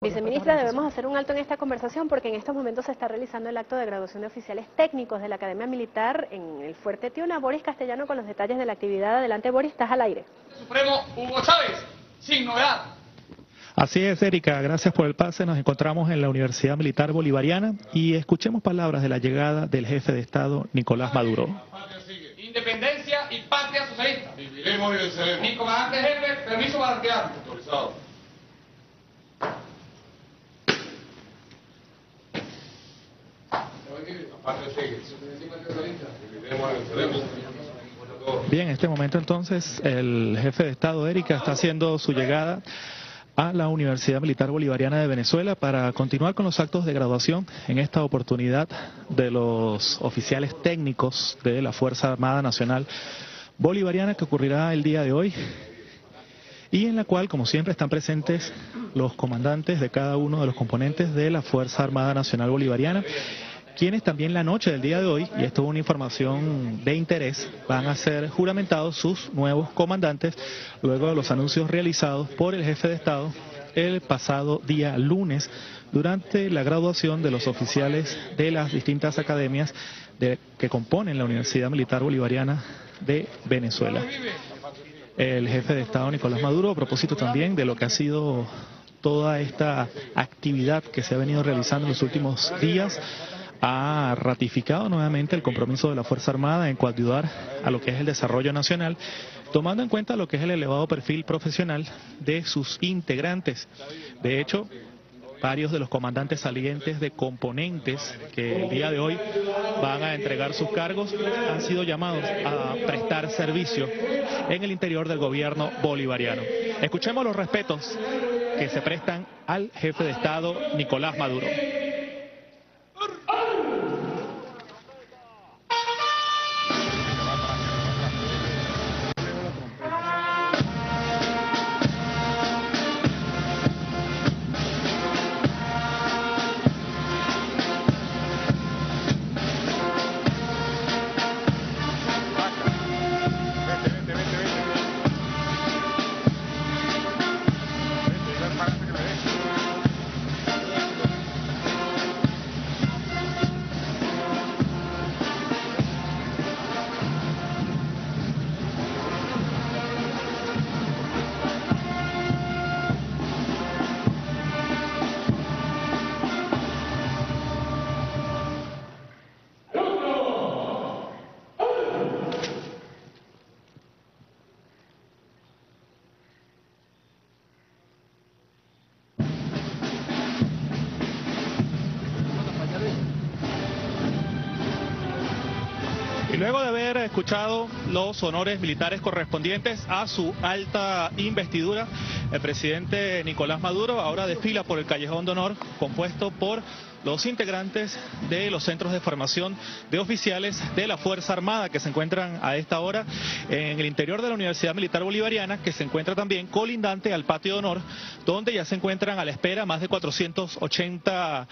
Viceministra, debemos hacer un alto en esta conversación porque en estos momentos se está realizando el acto de graduación de oficiales técnicos de la Academia Militar en el Fuerte Tiuna. Boris Castellano con los detalles de la actividad. Adelante, Boris, estás al aire. Supremo Hugo Chávez, sin novedad. Así es, Erika, gracias por el pase. Nos encontramos en la Universidad Militar Bolivariana y escuchemos palabras de la llegada del jefe de Estado, Nicolás Maduro. Independencia y patria socialista. Viviremos y venceremos. Mi comandante jefe, permiso para. Autorizado. La patria sigue. Viviremos y venceremos. Bien, en este momento entonces el jefe de Estado, Erika, está haciendo su llegada a la Universidad Militar Bolivariana de Venezuela para continuar con los actos de graduación en esta oportunidad de los oficiales técnicos de la Fuerza Armada Nacional Bolivariana que ocurrirá el día de hoy y en la cual, como siempre, están presentes los comandantes de cada uno de los componentes de la Fuerza Armada Nacional Bolivariana quienes también la noche del día de hoy, y esto es una información de interés, van a ser juramentados sus nuevos comandantes luego de los anuncios realizados por el jefe de Estado el pasado día lunes durante la graduación de los oficiales de las distintas academias de, que componen la Universidad Militar Bolivariana de Venezuela. El jefe de Estado Nicolás Maduro, a propósito también de lo que ha sido toda esta actividad que se ha venido realizando en los últimos días, ha ratificado nuevamente el compromiso de la Fuerza Armada en coadyudar a lo que es el desarrollo nacional, tomando en cuenta lo que es el elevado perfil profesional de sus integrantes. De hecho, varios de los comandantes salientes de componentes que el día de hoy van a entregar sus cargos han sido llamados a prestar servicio en el interior del gobierno bolivariano. Escuchemos los respetos que se prestan al jefe de Estado, Nicolás Maduro. Escuchado los honores militares correspondientes a su alta investidura, el presidente Nicolás Maduro ahora desfila por el Callejón de Honor compuesto por los integrantes de los centros de formación de oficiales de la Fuerza Armada que se encuentran a esta hora en el interior de la Universidad Militar Bolivariana, que se encuentra también colindante al patio de honor, donde ya se encuentran a la espera más de 480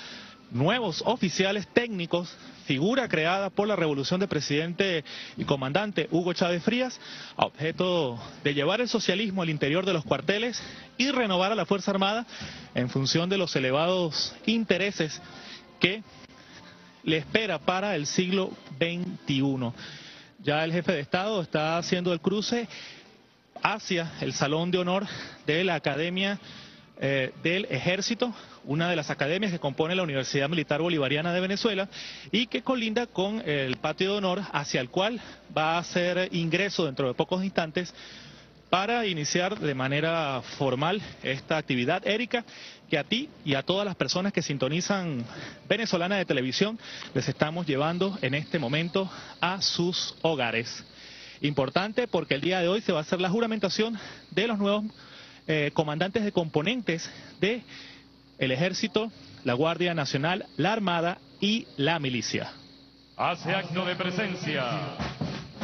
nuevos oficiales técnicos, figura creada por la revolución del presidente y comandante Hugo Chávez Frías, a objeto de llevar el socialismo al interior de los cuarteles y renovar a la Fuerza Armada en función de los elevados intereses que le espera para el siglo XXI. Ya el jefe de Estado está haciendo el cruce hacia el Salón de Honor de la Academia eh, del Ejército, una de las academias que compone la Universidad Militar Bolivariana de Venezuela y que colinda con el patio de honor hacia el cual va a hacer ingreso dentro de pocos instantes para iniciar de manera formal esta actividad, Erika, que a ti y a todas las personas que sintonizan venezolana de televisión les estamos llevando en este momento a sus hogares. Importante porque el día de hoy se va a hacer la juramentación de los nuevos eh, comandantes de componentes de el Ejército, la Guardia Nacional, la Armada y la Milicia. hace acto de presencia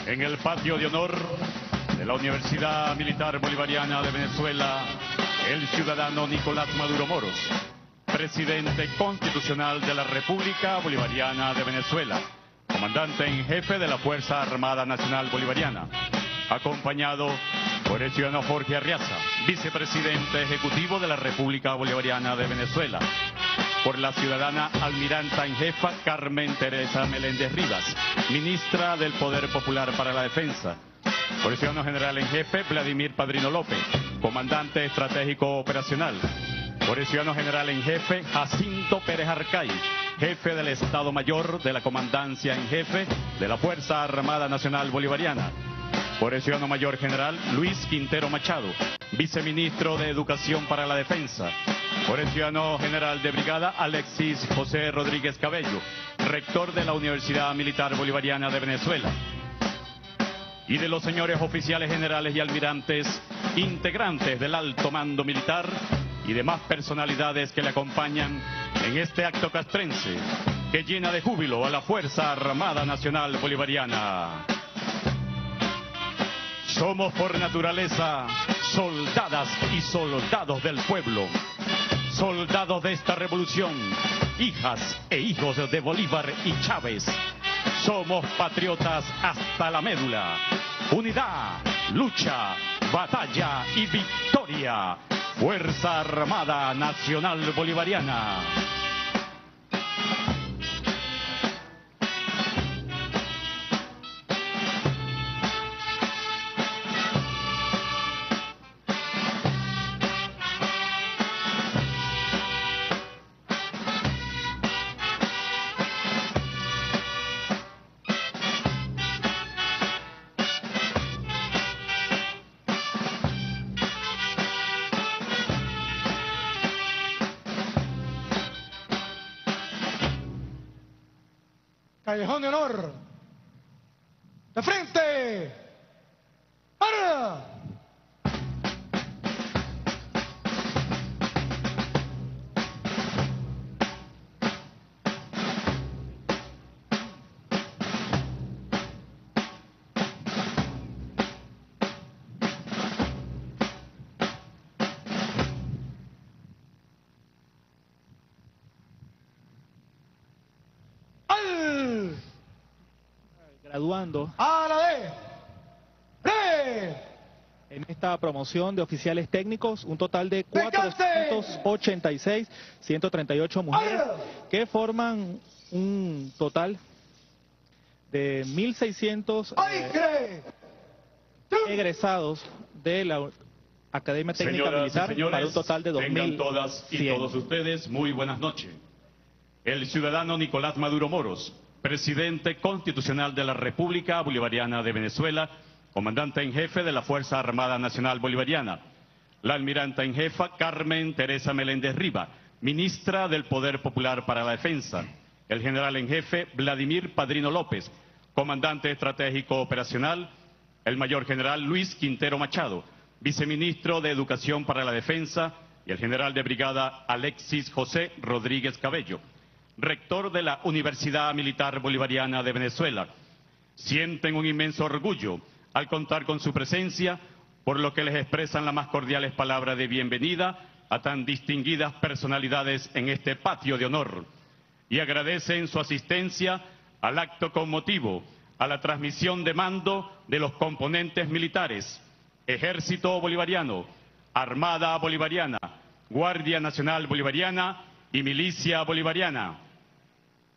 en el patio de honor de la Universidad Militar Bolivariana de Venezuela el ciudadano Nicolás Maduro Moros, presidente constitucional de la República Bolivariana de Venezuela, comandante en jefe de la Fuerza Armada Nacional Bolivariana, acompañado por el ciudadano Jorge Arriaza, vicepresidente ejecutivo de la República Bolivariana de Venezuela. Por la ciudadana almiranta en jefa Carmen Teresa Meléndez Rivas, ministra del Poder Popular para la Defensa. Por el ciudadano general en jefe Vladimir Padrino López, comandante estratégico operacional. Por el ciudadano general en jefe Jacinto Pérez Arcay, jefe del Estado Mayor de la Comandancia en jefe de la Fuerza Armada Nacional Bolivariana. Por el ciudadano mayor general Luis Quintero Machado, viceministro de Educación para la Defensa. Por el ciudadano general de brigada Alexis José Rodríguez Cabello, rector de la Universidad Militar Bolivariana de Venezuela. Y de los señores oficiales generales y almirantes, integrantes del alto mando militar y demás personalidades que le acompañan en este acto castrense que llena de júbilo a la Fuerza Armada Nacional Bolivariana. Somos por naturaleza soldadas y soldados del pueblo, soldados de esta revolución, hijas e hijos de Bolívar y Chávez. Somos patriotas hasta la médula. Unidad, lucha, batalla y victoria. Fuerza Armada Nacional Bolivariana. Callejón de honor. De frente. ¡Para! Graduando ¡A la D! ¡Re! en esta promoción de oficiales técnicos, un total de ¡Pecate! 486, 138 mujeres, que forman un total de 1.600 ¡Ay, eh, egresados de la Academia Técnica Señoras y Militar señores, para un total de tengan todas y 2.100. todos ustedes muy buenas noches. El ciudadano Nicolás Maduro Moros, presidente constitucional de la República Bolivariana de Venezuela, comandante en jefe de la Fuerza Armada Nacional Bolivariana. La almiranta en jefa Carmen Teresa Meléndez Riva, ministra del Poder Popular para la Defensa. El general en jefe Vladimir Padrino López, comandante estratégico operacional. El mayor general Luis Quintero Machado, viceministro de Educación para la Defensa. Y el general de brigada Alexis José Rodríguez Cabello, rector de la Universidad Militar Bolivariana de Venezuela. Sienten un inmenso orgullo al contar con su presencia, por lo que les expresan las más cordiales palabras de bienvenida a tan distinguidas personalidades en este patio de honor y agradecen su asistencia al acto con motivo a la transmisión de mando de los componentes militares, Ejército Bolivariano, Armada Bolivariana, Guardia Nacional Bolivariana y Milicia Bolivariana.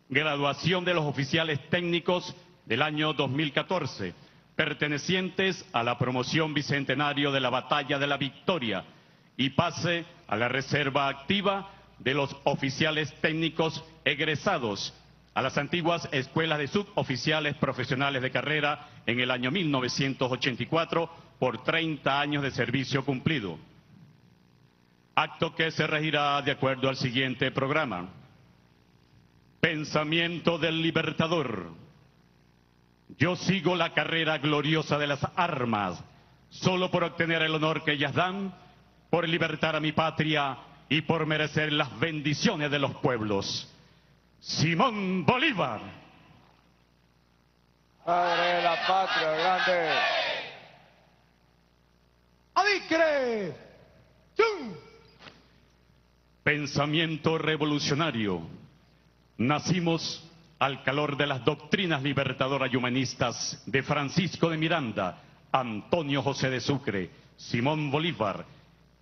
Graduación de los oficiales técnicos del año 2014, pertenecientes a la promoción bicentenario de la Batalla de la Victoria y pase a la reserva activa de los oficiales técnicos egresados a las antiguas escuelas de suboficiales profesionales de carrera en el año 1984 por 30 años de servicio cumplido. Acto que se regirá de acuerdo al siguiente programa. Pensamiento del Libertador. Yo sigo la carrera gloriosa de las armas, solo por obtener el honor que ellas dan, por libertar a mi patria y por merecer las bendiciones de los pueblos. Simón Bolívar. Padre de la patria, grande. ¡Adicre! Pensamiento revolucionario. Nacimos al calor de las doctrinas libertadoras y humanistas de Francisco de Miranda, Antonio José de Sucre, Simón Bolívar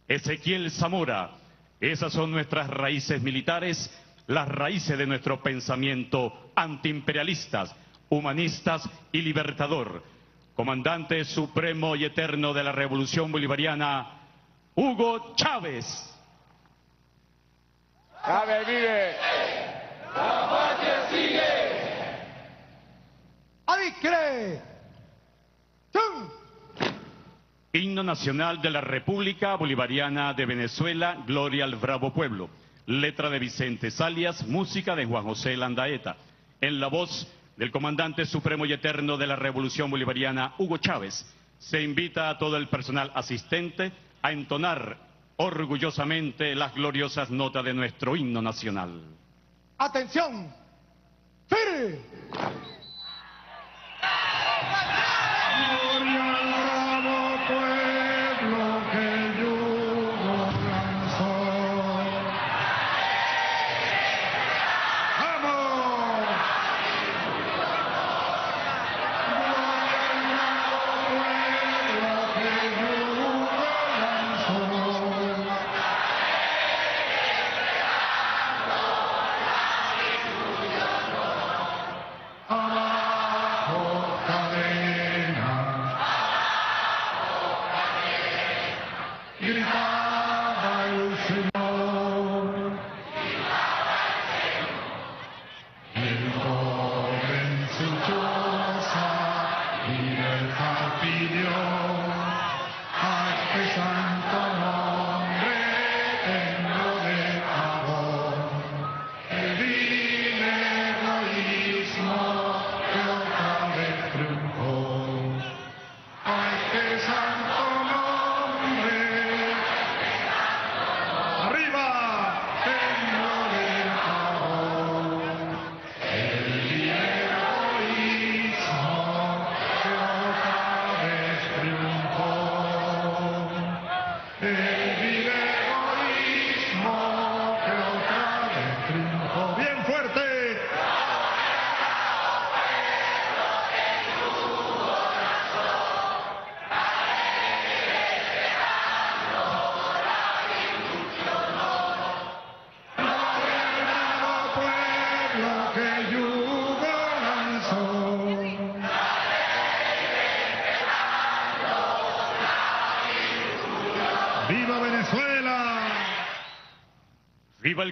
Ezequiel Zamora. Esas son nuestras raíces militares, las raíces de nuestro pensamiento antiimperialistas, humanistas y libertador. Comandante supremo y eterno de la Revolución Bolivariana, Hugo Chávez. Chávez. Adicre. ¡Chum! Himno nacional de la República Bolivariana de Venezuela, Gloria al Bravo Pueblo. Letra de Vicente Salias, música de Juan José Landaeta. En la voz del comandante supremo y eterno de la Revolución Bolivariana, Hugo Chávez, se invita a todo el personal asistente a entonar orgullosamente las gloriosas notas de nuestro himno nacional. Atención. ¡Fire!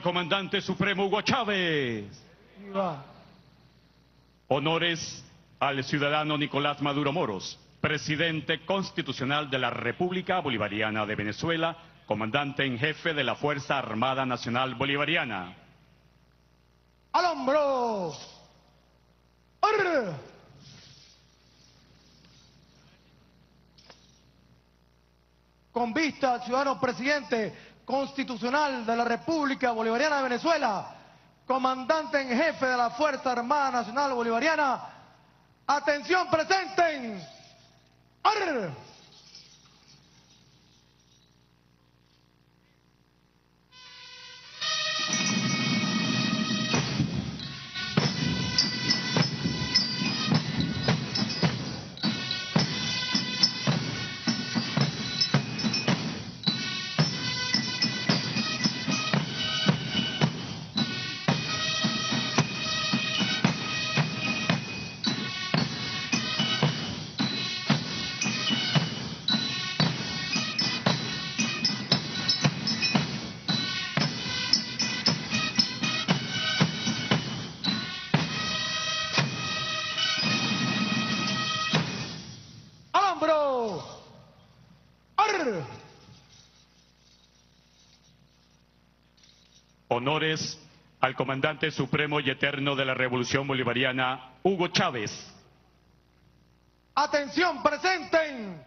El comandante supremo Hugo Chávez! ¡Viva! Honores al ciudadano Nicolás Maduro Moros, presidente constitucional de la República Bolivariana de Venezuela, comandante en jefe de la Fuerza Armada Nacional Bolivariana. ¡Al hombro! ¡Arre! Con vista ciudadano presidente constitucional de la República Bolivariana de Venezuela, comandante en jefe de la Fuerza Armada Nacional Bolivariana, atención presenten. Al comandante supremo y eterno de la Revolución Bolivariana, Hugo Chávez. Atención, presenten.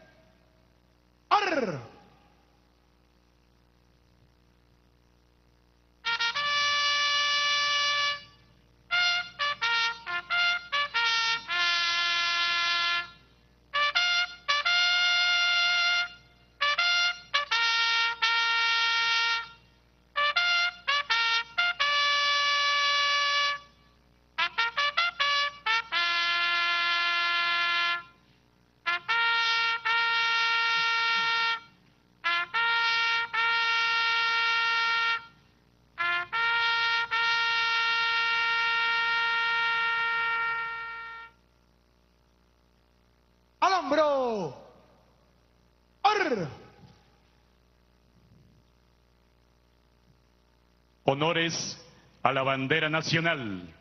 Honores a la bandera nacional.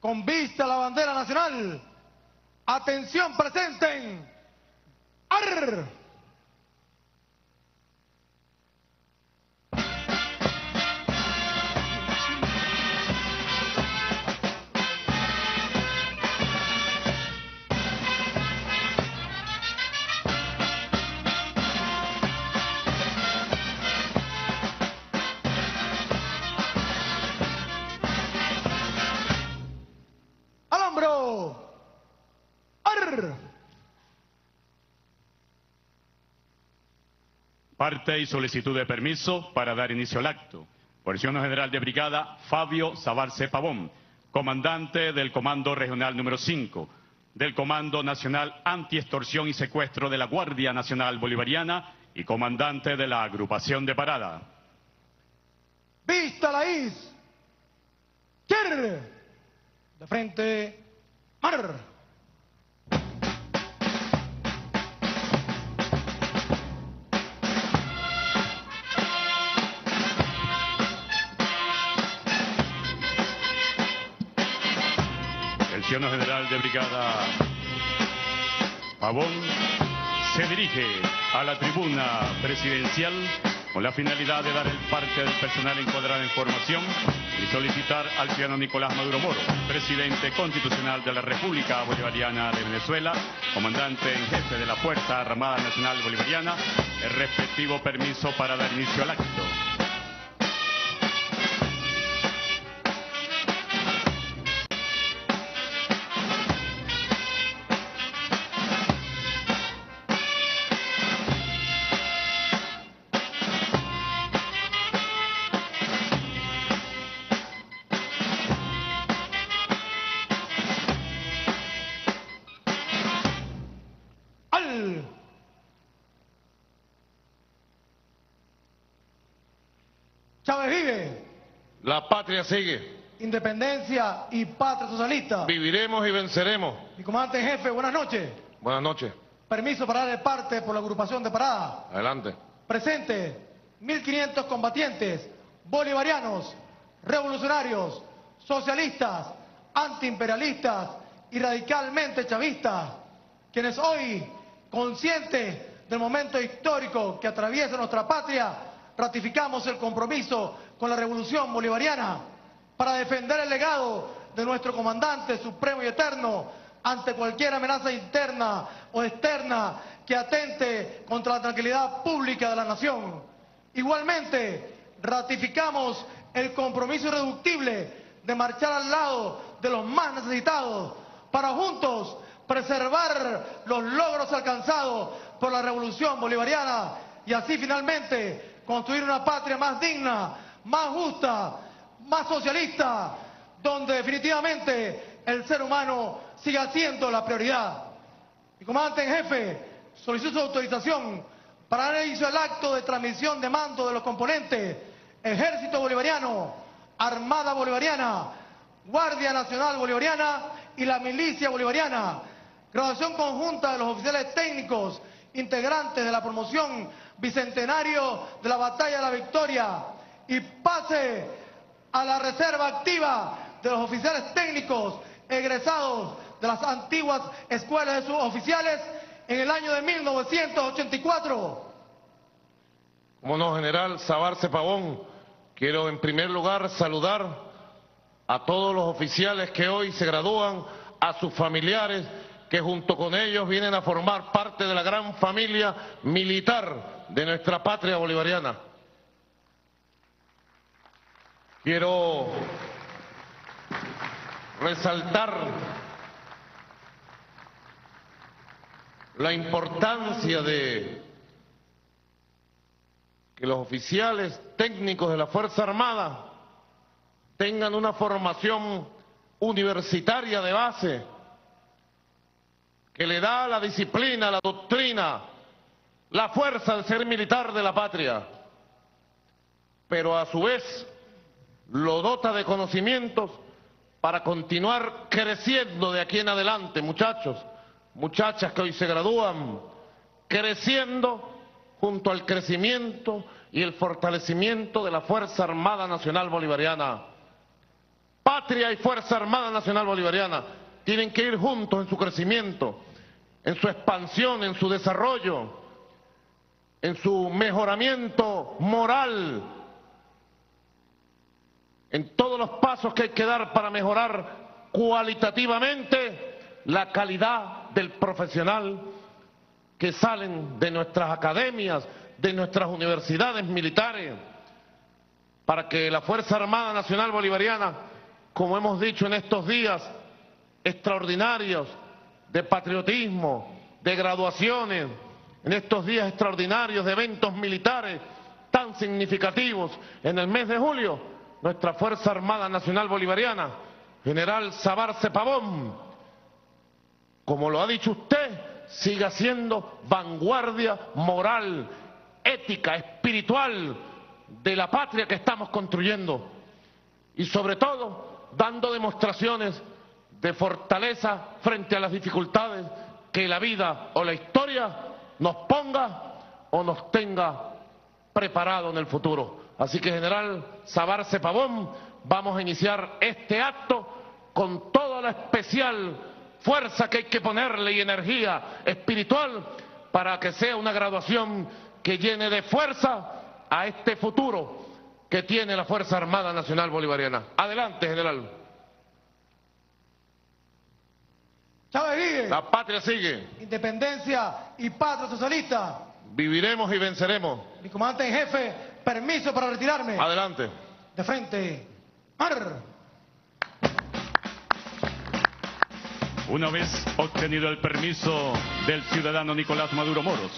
Con vista a la bandera nacional. Atención, presenten. Ar. Parte y solicitud de permiso para dar inicio al acto. Porción General de Brigada Fabio Sabarce Pavón, comandante del Comando Regional número 5, del Comando Nacional Antiextorsión y Secuestro de la Guardia Nacional Bolivariana y comandante de la Agrupación de Parada. Vista la is. De frente. Mar. General de Brigada Pavón se dirige a la tribuna presidencial con la finalidad de dar el parte del personal encuadrado en formación y solicitar al ciudadano Nicolás Maduro Moro, presidente constitucional de la República Bolivariana de Venezuela, comandante en jefe de la Fuerza Armada Nacional Bolivariana, el respectivo permiso para dar inicio al acto. La patria sigue. Independencia y patria socialista. Viviremos y venceremos. Mi comandante jefe, buenas noches. Buenas noches. Permiso para darle parte por la agrupación de parada. Adelante. Presente, 1.500 combatientes bolivarianos, revolucionarios, socialistas, antiimperialistas y radicalmente chavistas, quienes hoy, conscientes del momento histórico que atraviesa nuestra patria, ratificamos el compromiso con la revolución bolivariana para defender el legado de nuestro comandante supremo y eterno ante cualquier amenaza interna o externa que atente contra la tranquilidad pública de la nación. Igualmente, ratificamos el compromiso irreductible de marchar al lado de los más necesitados para juntos preservar los logros alcanzados por la revolución bolivariana y así finalmente construir una patria más digna, más justa, más socialista, donde definitivamente el ser humano siga siendo la prioridad. Mi comandante en jefe solicito su autorización para dar inicio al acto de transmisión de mando de los componentes Ejército Bolivariano, Armada Bolivariana, Guardia Nacional Bolivariana y la Milicia Bolivariana. Graduación conjunta de los oficiales técnicos integrantes de la promoción Bicentenario de la Batalla de la Victoria y pase a la reserva activa de los oficiales técnicos egresados de las antiguas escuelas de sus oficiales en el año de 1984. Como no, general Sabarce Pavón, quiero en primer lugar saludar a todos los oficiales que hoy se gradúan, a sus familiares que junto con ellos vienen a formar parte de la gran familia militar de nuestra patria bolivariana. Quiero resaltar la importancia de que los oficiales técnicos de la Fuerza Armada tengan una formación universitaria de base que le da la disciplina, la doctrina, la fuerza de ser militar de la patria, pero a su vez lo dota de conocimientos para continuar creciendo de aquí en adelante, muchachos. muchachas que hoy se gradúan, creciendo junto al crecimiento y el fortalecimiento de la Fuerza Armada Nacional Bolivariana. Patria y Fuerza Armada Nacional Bolivariana tienen que ir juntos en su crecimiento, en su expansión, en su desarrollo, en su mejoramiento moral, en todos los pasos que hay que dar para mejorar cualitativamente la calidad del profesional que salen de nuestras academias, de nuestras universidades militares, para que la Fuerza Armada Nacional Bolivariana, como hemos dicho en estos días extraordinarios de patriotismo, de graduaciones, en estos días extraordinarios de eventos militares tan significativos en el mes de julio, nuestra Fuerza Armada Nacional Bolivariana, General Sabarce Pavón, como lo ha dicho usted, siga siendo vanguardia moral, ética, espiritual de la patria que estamos construyendo y sobre todo dando demostraciones de fortaleza frente a las dificultades que la vida o la historia nos ponga o nos tenga preparado en el futuro. Así que, general Sabarce Pavón, vamos a iniciar este acto con toda la especial fuerza que hay que ponerle y energía espiritual para que sea una graduación que llene de fuerza a este futuro que tiene la Fuerza Armada Nacional Bolivariana. Adelante, general. Chávez vive. La patria sigue. Independencia y patria socialista. Viviremos y venceremos. Mi comandante en jefe, permiso para retirarme. Adelante. De frente. Ar. Una vez obtenido el permiso del ciudadano Nicolás Maduro Moros,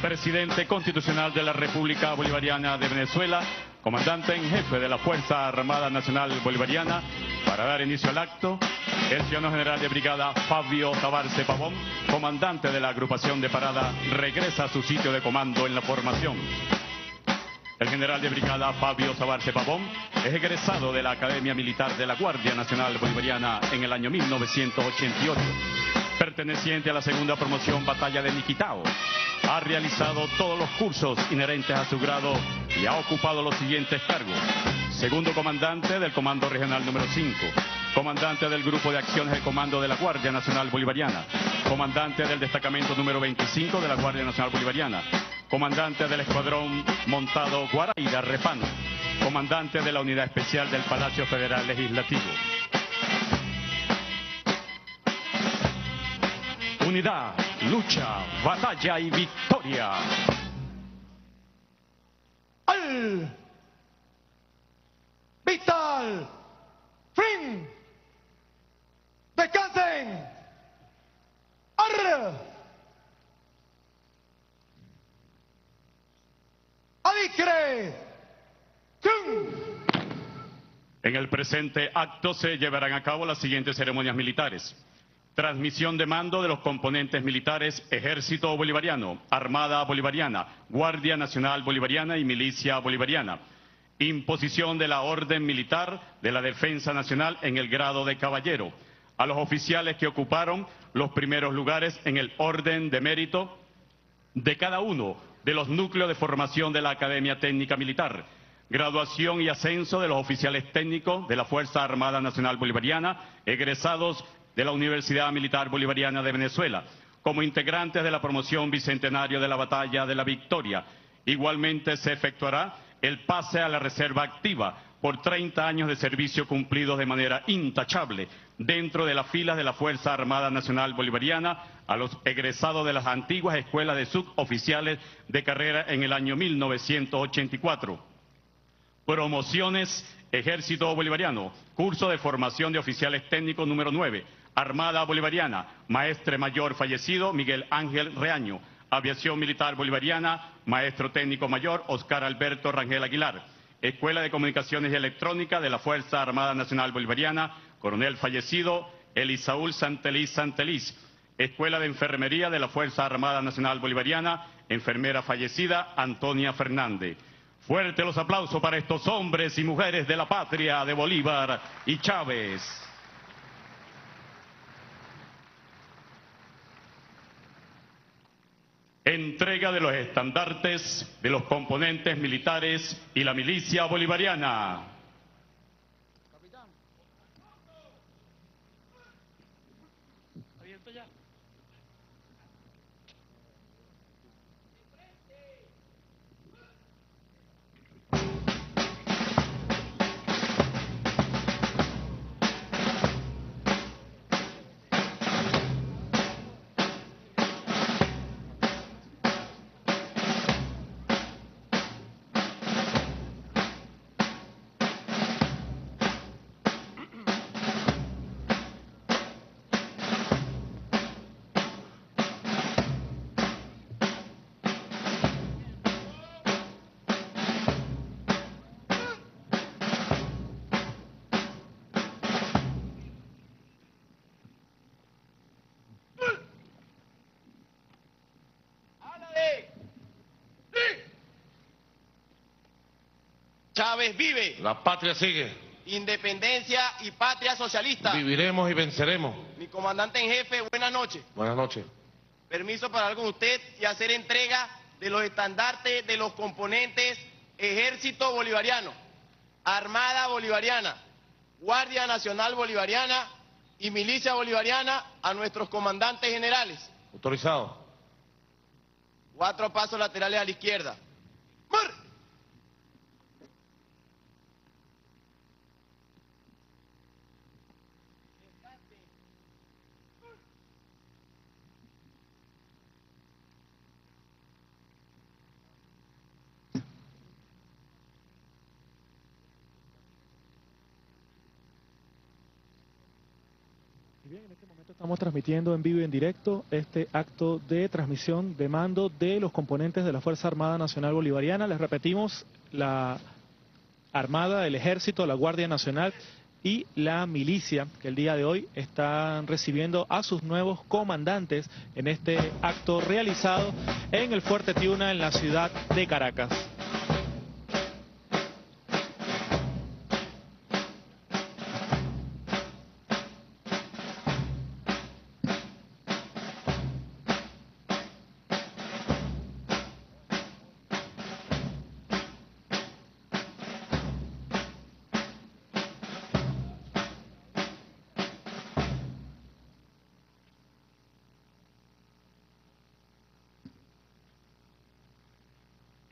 presidente constitucional de la República Bolivariana de Venezuela, comandante en jefe de la Fuerza Armada Nacional Bolivariana, para dar inicio al acto, el ciudadano general de brigada Fabio Tabarce Pavón, comandante de la agrupación de parada, regresa a su sitio de comando en la formación. El general de brigada Fabio Sabarce Pavón es egresado de la Academia Militar de la Guardia Nacional Bolivariana en el año 1988, perteneciente a la segunda promoción Batalla de Niquitao. Ha realizado todos los cursos inherentes a su grado y ha ocupado los siguientes cargos. Segundo comandante del Comando Regional número 5, comandante del Grupo de Acciones de Comando de la Guardia Nacional Bolivariana, comandante del Destacamento número 25 de la Guardia Nacional Bolivariana, comandante del Escuadrón Montado Guaraira Repano, comandante de la Unidad Especial del Palacio Federal Legislativo. Unidad, lucha, batalla y victoria. Al. Vital. Fin. Descansen. Ar. Adicre. Chun. En el presente acto se llevarán a cabo las siguientes ceremonias militares. Transmisión de mando de los componentes militares Ejército Bolivariano, Armada Bolivariana, Guardia Nacional Bolivariana y Milicia Bolivariana. Imposición de la Orden Militar de la Defensa Nacional en el grado de caballero. A los oficiales que ocuparon los primeros lugares en el orden de mérito de cada uno de los núcleos de formación de la Academia Técnica Militar graduación y ascenso de los oficiales técnicos de la Fuerza Armada Nacional Bolivariana, egresados de la Universidad Militar Bolivariana de Venezuela, como integrantes de la promoción bicentenario de la Batalla de la Victoria. Igualmente se efectuará el pase a la reserva activa por 30 años de servicio cumplidos de manera intachable dentro de las filas de la Fuerza Armada Nacional Bolivariana a los egresados de las antiguas escuelas de suboficiales de carrera en el año 1984. Promociones Ejército Bolivariano, curso de formación de oficiales técnicos número 9, Armada Bolivariana, maestre mayor fallecido Miguel Ángel Reaño, Aviación Militar Bolivariana, maestro técnico mayor Oscar Alberto Rangel Aguilar, Escuela de Comunicaciones y Electrónica de la Fuerza Armada Nacional Bolivariana, coronel fallecido Elisaúl Santeliz Santeliz, Escuela de Enfermería de la Fuerza Armada Nacional Bolivariana, enfermera fallecida Antonia Fernández. Fuerte los aplausos para estos hombres y mujeres de la patria de Bolívar y Chávez. Entrega de los estandartes de los componentes militares y la milicia bolivariana. Chávez vive. La patria sigue. Independencia y patria socialista. Viviremos y venceremos. Mi comandante en jefe, buenas noches. Buenas noches. Permiso para hablar con usted y hacer entrega de los estandartes de los componentes Ejército Bolivariano, Armada Bolivariana, Guardia Nacional Bolivariana y Milicia Bolivariana a nuestros comandantes generales. Autorizado. Cuatro pasos laterales a la izquierda. ¡Mar! Estamos transmitiendo en vivo y en directo este acto de transmisión de mando de los componentes de la Fuerza Armada Nacional Bolivariana. Les repetimos, la Armada, el Ejército, la Guardia Nacional y la milicia que el día de hoy están recibiendo a sus nuevos comandantes en este acto realizado en el Fuerte Tiuna en la ciudad de Caracas.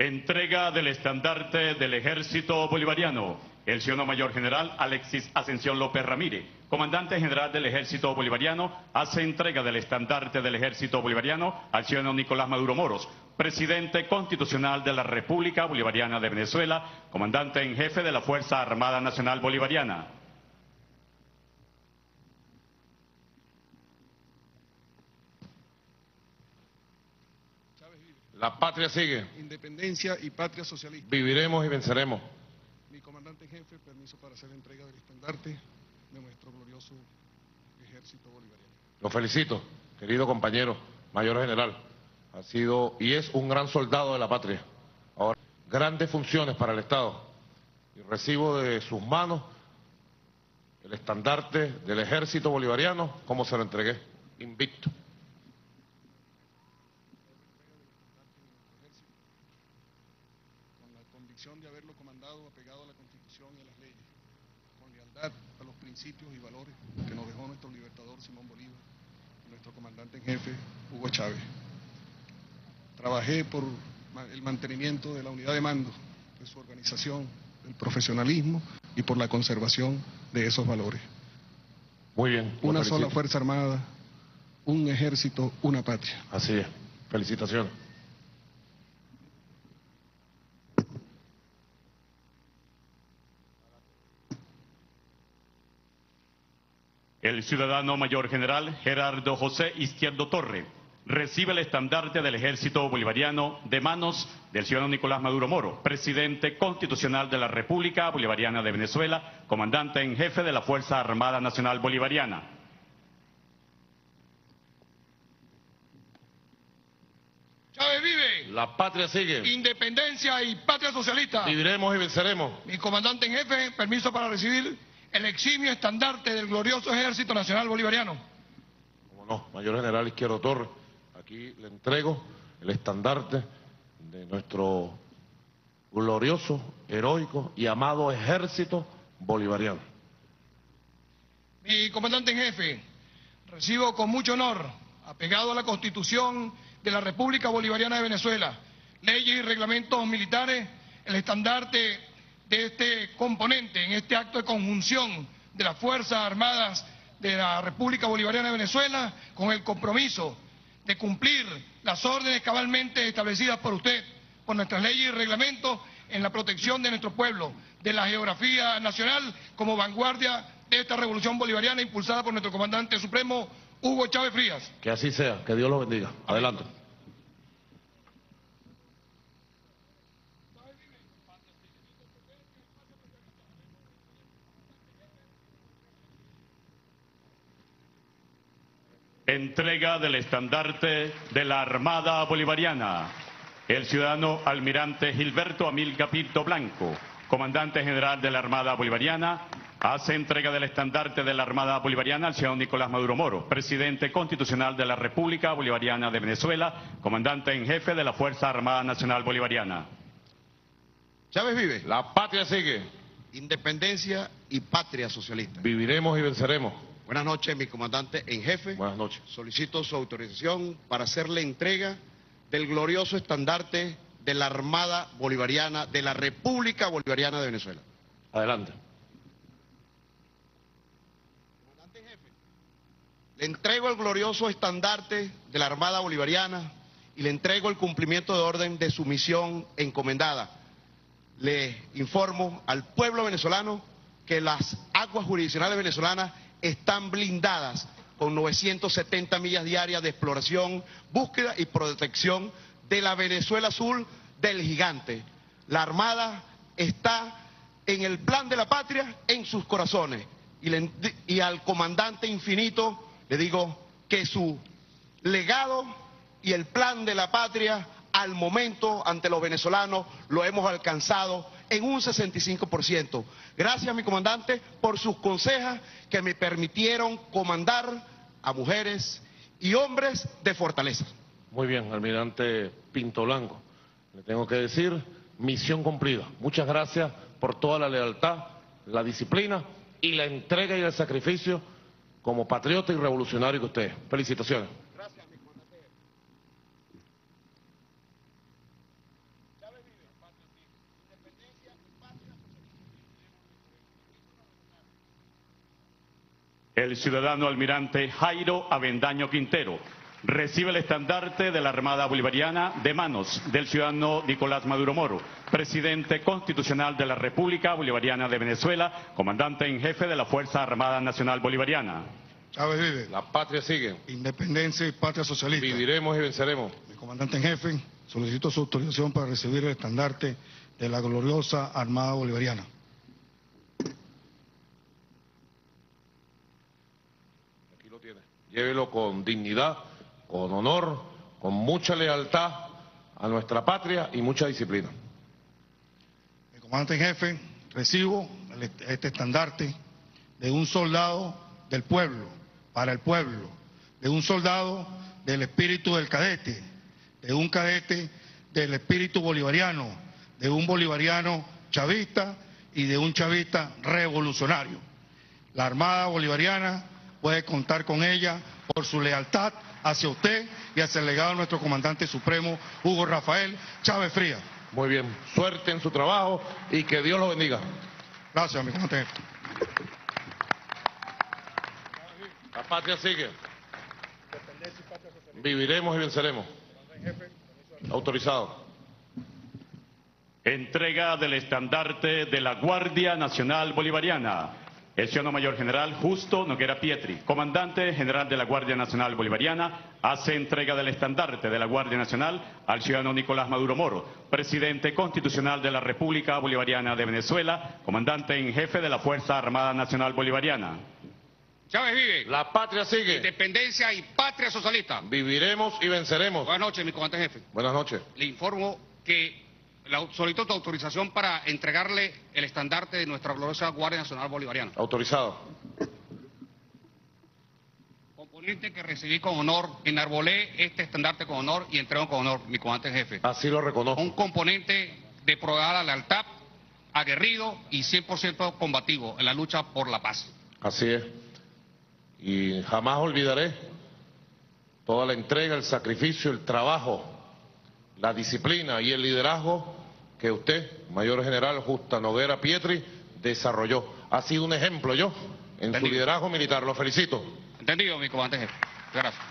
Entrega del estandarte del Ejército Bolivariano. El ciudadano mayor general Alexis Ascensión López Ramírez, comandante general del Ejército Bolivariano, hace entrega del estandarte del Ejército Bolivariano al ciudadano Nicolás Maduro Moros, presidente constitucional de la República Bolivariana de Venezuela, comandante en jefe de la Fuerza Armada Nacional Bolivariana. La patria sigue. Independencia y patria socialista. Viviremos y venceremos. Mi comandante en jefe, permiso para hacer entrega del estandarte de nuestro glorioso ejército bolivariano. Lo felicito, querido compañero, mayor general. Ha sido y es un gran soldado de la patria. Ahora, grandes funciones para el Estado. Y recibo de sus manos el estandarte del ejército bolivariano, como se lo entregué, invicto. Con la convicción de haberlo comandado apegado a la Constitución y a las leyes, con lealtad a los principios y valores que nos dejó nuestro libertador Simón Bolívar y nuestro comandante en jefe Hugo Chávez. Trabajé por el mantenimiento de la unidad de mando, de su organización, del profesionalismo y por la conservación de esos valores. Muy bien. Una sola Fuerza Armada, un ejército, una patria. Así es. Felicitaciones. El ciudadano mayor general Gerardo José Izquierdo Torre recibe el estandarte del Ejército Bolivariano de manos del ciudadano Nicolás Maduro Moro, presidente constitucional de la República Bolivariana de Venezuela, comandante en jefe de la Fuerza Armada Nacional Bolivariana. Chávez vive. La patria sigue. Independencia y patria socialista. Viviremos y venceremos. Mi comandante en jefe, permiso para recibir el eximio estandarte del glorioso Ejército Nacional Bolivariano. Como no, mayor general Izquierdo Torres, aquí le entrego el estandarte de nuestro glorioso, heroico y amado ejército bolivariano. Mi comandante en jefe, recibo con mucho honor, apegado a la Constitución de la República Bolivariana de Venezuela, leyes y reglamentos militares, el estandarte de este componente en este acto de conjunción de las Fuerzas Armadas de la República Bolivariana de Venezuela con el compromiso de cumplir las órdenes cabalmente establecidas por usted, por nuestras leyes y reglamentos en la protección de nuestro pueblo, de la geografía nacional como vanguardia de esta revolución bolivariana impulsada por nuestro comandante supremo Hugo Chávez Frías. Que así sea, que Dios los bendiga. Adelante. Entrega del estandarte de la Armada Bolivariana. El ciudadano almirante Gilberto Amilca Pinto Blanco, comandante general de la Armada Bolivariana, hace entrega del estandarte de la Armada Bolivariana al ciudadano Nicolás Maduro Moro, presidente constitucional de la República Bolivariana de Venezuela, comandante en jefe de la Fuerza Armada Nacional Bolivariana. Chávez vive. La patria sigue. Independencia y patria socialista. Viviremos y venceremos. Buenas noches, mi comandante en jefe. Buenas noches. Solicito su autorización para hacerle entrega del glorioso estandarte de la Armada Bolivariana de la República Bolivariana de Venezuela. Adelante. Le entrego el glorioso estandarte de la Armada Bolivariana y le entrego el cumplimiento de orden de su misión encomendada. Le informo al pueblo venezolano que las aguas jurisdiccionales venezolanas están blindadas con 970 millas diarias de exploración, búsqueda y protección de la Venezuela Azul del gigante. La Armada está en el plan de la patria en sus corazones. Y, al comandante infinito le digo que su legado y el plan de la patria al momento ante los venezolanos lo hemos alcanzado en un 65%. Gracias, mi comandante, por sus consejas que me permitieron comandar a mujeres y hombres de fortaleza. Muy bien, almirante Pinto Blanco. Le tengo que decir, misión cumplida. Muchas gracias por toda la lealtad, la disciplina y la entrega y el sacrificio como patriota y revolucionario que usted es. Felicitaciones. El ciudadano almirante Jairo Avendaño Quintero recibe el estandarte de la Armada Bolivariana de manos del ciudadano Nicolás Maduro Moro, presidente constitucional de la República Bolivariana de Venezuela, comandante en jefe de la Fuerza Armada Nacional Bolivariana. Chávez vive. La patria sigue. Independencia y patria socialista. Viviremos y venceremos. Mi comandante en jefe, solicito su autorización para recibir el estandarte de la gloriosa Armada Bolivariana. Aquí lo tiene. Llévelo con dignidad, con honor, con mucha lealtad a nuestra patria y mucha disciplina. Mi comandante en jefe, recibo el est- este estandarte de un soldado del pueblo, para el pueblo, de un soldado del espíritu del cadete, de un cadete del espíritu bolivariano, de un bolivariano chavista y de un chavista revolucionario. La Armada Bolivariana puede contar con ella por su lealtad hacia usted y hacia el legado de nuestro comandante supremo, Hugo Rafael Chávez Frías. Muy bien. Suerte en su trabajo y que Dios lo bendiga. Gracias, mi comandante. La patria sigue. Viviremos y venceremos. Autorizado. Entrega del estandarte de la Guardia Nacional Bolivariana. El ciudadano mayor general Justo Noguera Pietri, comandante general de la Guardia Nacional Bolivariana, hace entrega del estandarte de la Guardia Nacional al ciudadano Nicolás Maduro Moro, presidente constitucional de la República Bolivariana de Venezuela, comandante en jefe de la Fuerza Armada Nacional Bolivariana. Chávez vive. La patria sigue. Independencia y patria socialista. Viviremos y venceremos. Buenas noches, mi comandante jefe. Buenas noches. Le informo que la, solicito tu autorización para entregarle el estandarte de nuestra gloriosa Guardia Nacional Bolivariana. Autorizado. componente que recibí con honor, enarbolé este estandarte con honor y entrego con honor, mi comandante jefe. Así lo reconozco. Un componente de probada lealtad, aguerrido y 100% combativo en la lucha por la paz. Así es. Y jamás olvidaré toda la entrega, el sacrificio, el trabajo, la disciplina y el liderazgo que usted, Mayor General Justa Noguera Pietri, desarrolló. Ha sido un ejemplo yo en su liderazgo militar. Lo felicito. Entendido, mi comandante jefe. Gracias.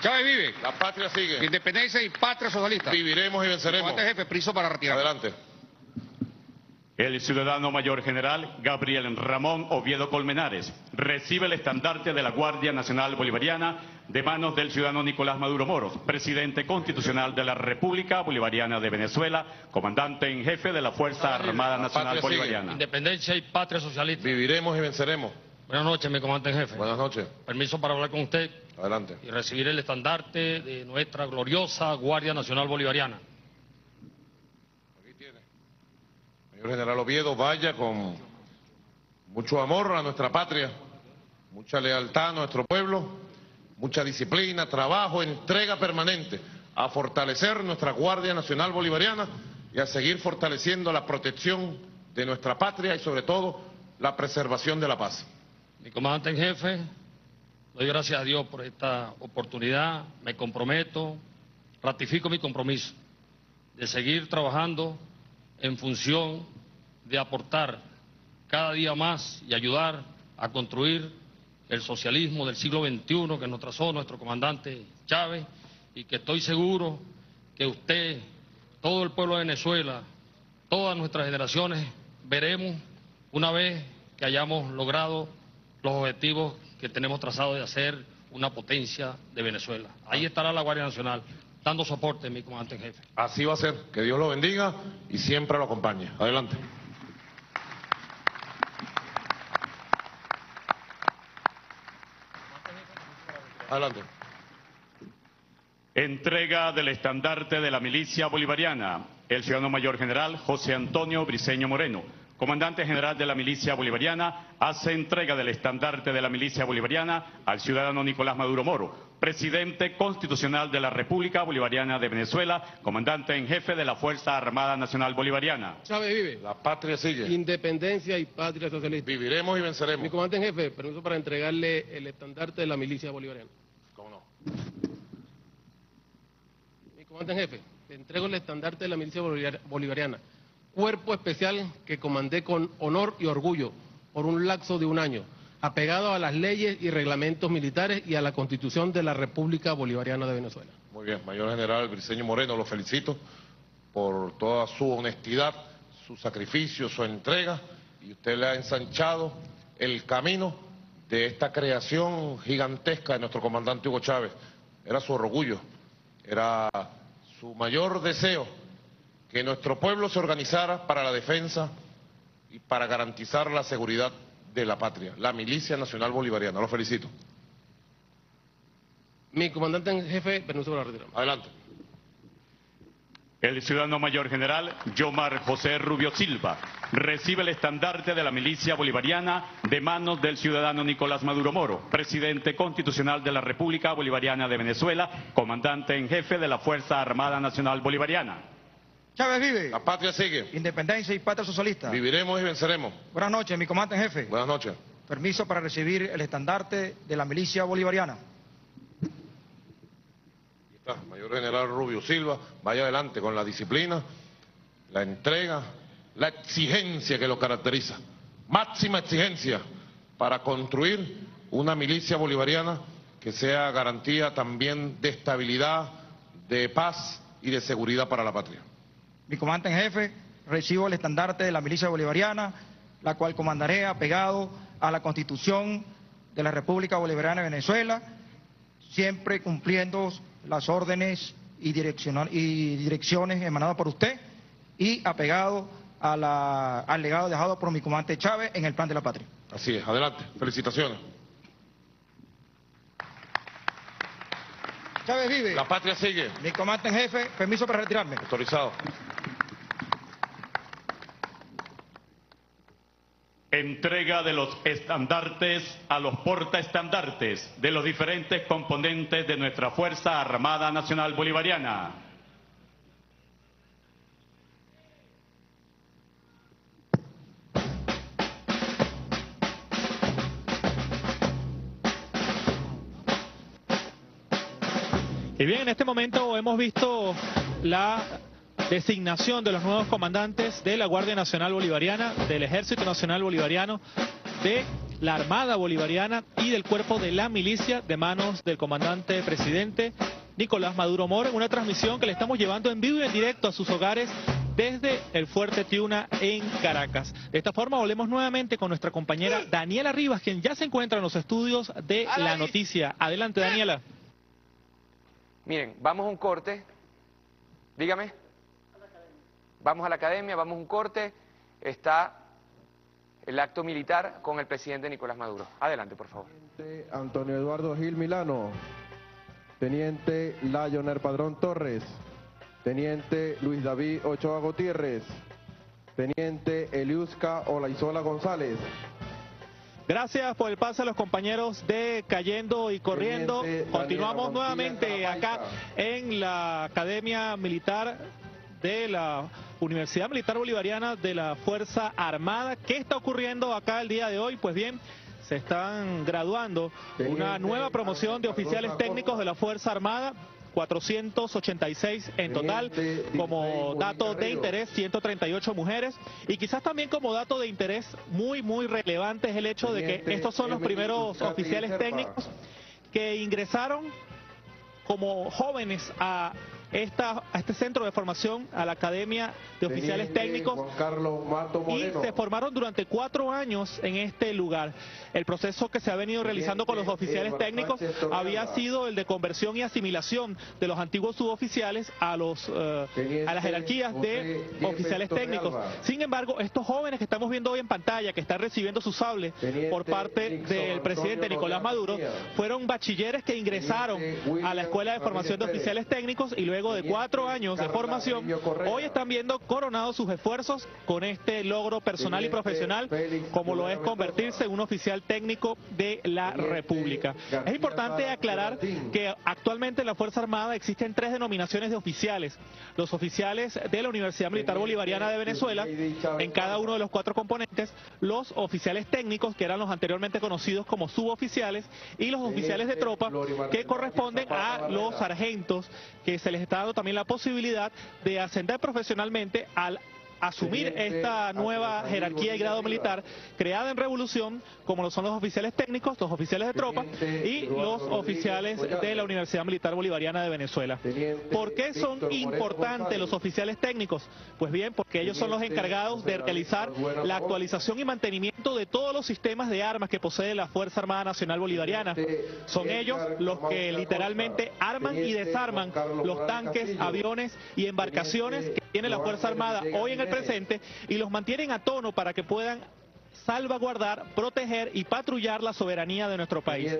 Chávez vive. La patria sigue. Independencia y patria socialista. Viviremos y venceremos. Comandante jefe, priso para retirar. Adelante. El ciudadano mayor general Gabriel Ramón Oviedo Colmenares recibe el estandarte de la Guardia Nacional Bolivariana de manos del ciudadano Nicolás Maduro Moros, presidente constitucional de la República Bolivariana de Venezuela, comandante en jefe de la Fuerza Armada Nacional patria sigue. Bolivariana. Independencia y patria socialista. Viviremos y venceremos. Buenas noches, mi comandante en jefe. Buenas noches. Permiso para hablar con usted Adelante. y recibir el estandarte de nuestra gloriosa Guardia Nacional Bolivariana. Señor General Oviedo, vaya con mucho amor a nuestra patria, mucha lealtad a nuestro pueblo, mucha disciplina, trabajo, entrega permanente a fortalecer nuestra Guardia Nacional Bolivariana y a seguir fortaleciendo la protección de nuestra patria y sobre todo la preservación de la paz. Mi comandante en jefe, doy gracias a Dios por esta oportunidad, me comprometo, ratifico mi compromiso de seguir trabajando en función de aportar cada día más y ayudar a construir el socialismo del siglo XXI que nos trazó nuestro comandante Chávez y que estoy seguro que usted, todo el pueblo de Venezuela, todas nuestras generaciones veremos una vez que hayamos logrado los objetivos que tenemos trazados de hacer una potencia de Venezuela. Ahí estará la Guardia Nacional dando soporte, mi comandante en jefe. Así va a ser. Que Dios lo bendiga y siempre lo acompañe. Adelante. Adelante. Entrega del estandarte de la milicia bolivariana, el ciudadano mayor general José Antonio Briceño Moreno, comandante general de la milicia bolivariana, hace entrega del estandarte de la milicia bolivariana al ciudadano Nicolás Maduro Moro, presidente constitucional de la República Bolivariana de Venezuela, comandante en jefe de la Fuerza Armada Nacional Bolivariana. Chávez vive. La patria sigue. Independencia y patria socialista. Viviremos y venceremos. Mi comandante en jefe, permiso para entregarle el estandarte de la milicia bolivariana. ¿Cómo no? Mi comandante en jefe, le entrego el estandarte de la milicia bolivar- bolivariana, cuerpo especial que comandé con honor y orgullo por un lapso de un año, apegado a las leyes y reglamentos militares y a la Constitución de la República Bolivariana de Venezuela. Muy bien, Mayor General Briceño Moreno, lo felicito por toda su honestidad, su sacrificio, su entrega, y usted le ha ensanchado el camino de esta creación gigantesca de nuestro comandante Hugo Chávez. Era su orgullo, era su mayor deseo que nuestro pueblo se organizara para la defensa y para garantizar la seguridad de la patria, la Milicia Nacional Bolivariana. Lo felicito. Mi comandante en jefe, permiso para retirarme. Adelante. El ciudadano mayor general Yomar José Rubio Silva recibe el estandarte de la milicia bolivariana de manos del ciudadano Nicolás Maduro Moro, presidente constitucional de la República Bolivariana de Venezuela, comandante en jefe de la Fuerza Armada Nacional Bolivariana. Chávez vive. La patria sigue. Independencia y patria socialista. Viviremos y venceremos. Buenas noches, mi comandante en jefe. Buenas noches. Permiso para recibir el estandarte de la milicia bolivariana. Aquí está, Mayor General Rubio Silva, vaya adelante con la disciplina, la entrega, la exigencia que lo caracteriza. Máxima exigencia para construir una milicia bolivariana que sea garantía también de estabilidad, de paz y de seguridad para la patria. Mi comandante en jefe, recibo el estandarte de la milicia bolivariana, la cual comandaré apegado a la Constitución de la República Bolivariana de Venezuela, siempre cumpliendo las órdenes y, direcciones emanadas por usted y apegado al legado dejado por mi comandante Chávez en el plan de la patria. Así es, adelante, felicitaciones. Chávez vive. La patria sigue. Mi comandante en jefe, permiso para retirarme. Autorizado. Entrega de los estandartes a los portaestandartes de los diferentes componentes de nuestra Fuerza Armada Nacional Bolivariana. Y bien, en este momento hemos visto la designación de los nuevos comandantes de la Guardia Nacional Bolivariana, del Ejército Nacional Bolivariano, de la Armada Bolivariana y del cuerpo de la milicia de manos del comandante presidente Nicolás Maduro Moro en una transmisión que le estamos llevando en vivo y en directo a sus hogares desde el Fuerte Tiuna en Caracas. De esta forma volvemos nuevamente con nuestra compañera Daniela Rivas, quien ya se encuentra en los estudios de La Noticia. Adelante, Daniela. Miren, vamos a un corte. Dígame. Vamos a la academia, vamos a un corte. Está el acto militar con el presidente Nicolás Maduro. Adelante, por favor. Antonio Eduardo Gil Milano. Teniente Layoner Padrón Torres. Teniente Luis David Ochoa Gutiérrez. Teniente Eliusca Olaizola González. Gracias por el pase a los compañeros de Cayendo y Corriendo. Continuamos nuevamente acá en la Academia Militar de la Universidad Militar Bolivariana de la Fuerza Armada. ¿Qué está ocurriendo acá el día de hoy? Pues bien, se están graduando una nueva promoción de oficiales técnicos de la Fuerza Armada. 486 en total, como dato de interés, 138 mujeres, y quizás también como dato de interés muy, muy relevante es el hecho de que estos son los primeros oficiales técnicos que ingresaron como jóvenes a esta, a este centro de formación, a la Academia de Oficiales Teniente Técnicos, Juan Carlos Mato y se formaron durante cuatro años en este lugar. El proceso que se ha venido realizando con los oficiales técnicos había sido el de conversión y asimilación de los antiguos suboficiales a los eh, a las jerarquías de José oficiales técnicos. Sin embargo, estos jóvenes que estamos viendo hoy en pantalla, que están recibiendo su sable Teniente por parte Nixon del Antonio presidente Nicolás Maduro, fueron bachilleres que ingresaron a la Escuela de Formación de Oficiales Técnicos y luego de cuatro años de formación, hoy están viendo coronados sus esfuerzos con este logro personal y profesional, como lo es convertirse en un oficial técnico de la República. Es importante aclarar que actualmente en la Fuerza Armada existen tres denominaciones de oficiales. Los oficiales de la Universidad Militar Bolivariana de Venezuela, en cada uno de los cuatro componentes, los oficiales técnicos, que eran los anteriormente conocidos como suboficiales, y los oficiales de tropa, que corresponden a los sargentos, que se les también la posibilidad de ascender profesionalmente al asumir esta nueva jerarquía y grado militar creada en revolución, como lo son los oficiales técnicos, los oficiales de tropa y los oficiales de la Universidad Militar Bolivariana de Venezuela. ¿Por qué son importantes los oficiales técnicos? Pues bien, porque ellos son los encargados de realizar la actualización y mantenimiento de todos los sistemas de armas que posee la Fuerza Armada Nacional Bolivariana. Son ellos los que literalmente arman y desarman los tanques, aviones y embarcaciones que tiene la Fuerza Armada hoy en el. Presente y los mantienen a tono para que puedan salvaguardar, proteger y patrullar la soberanía de nuestro país.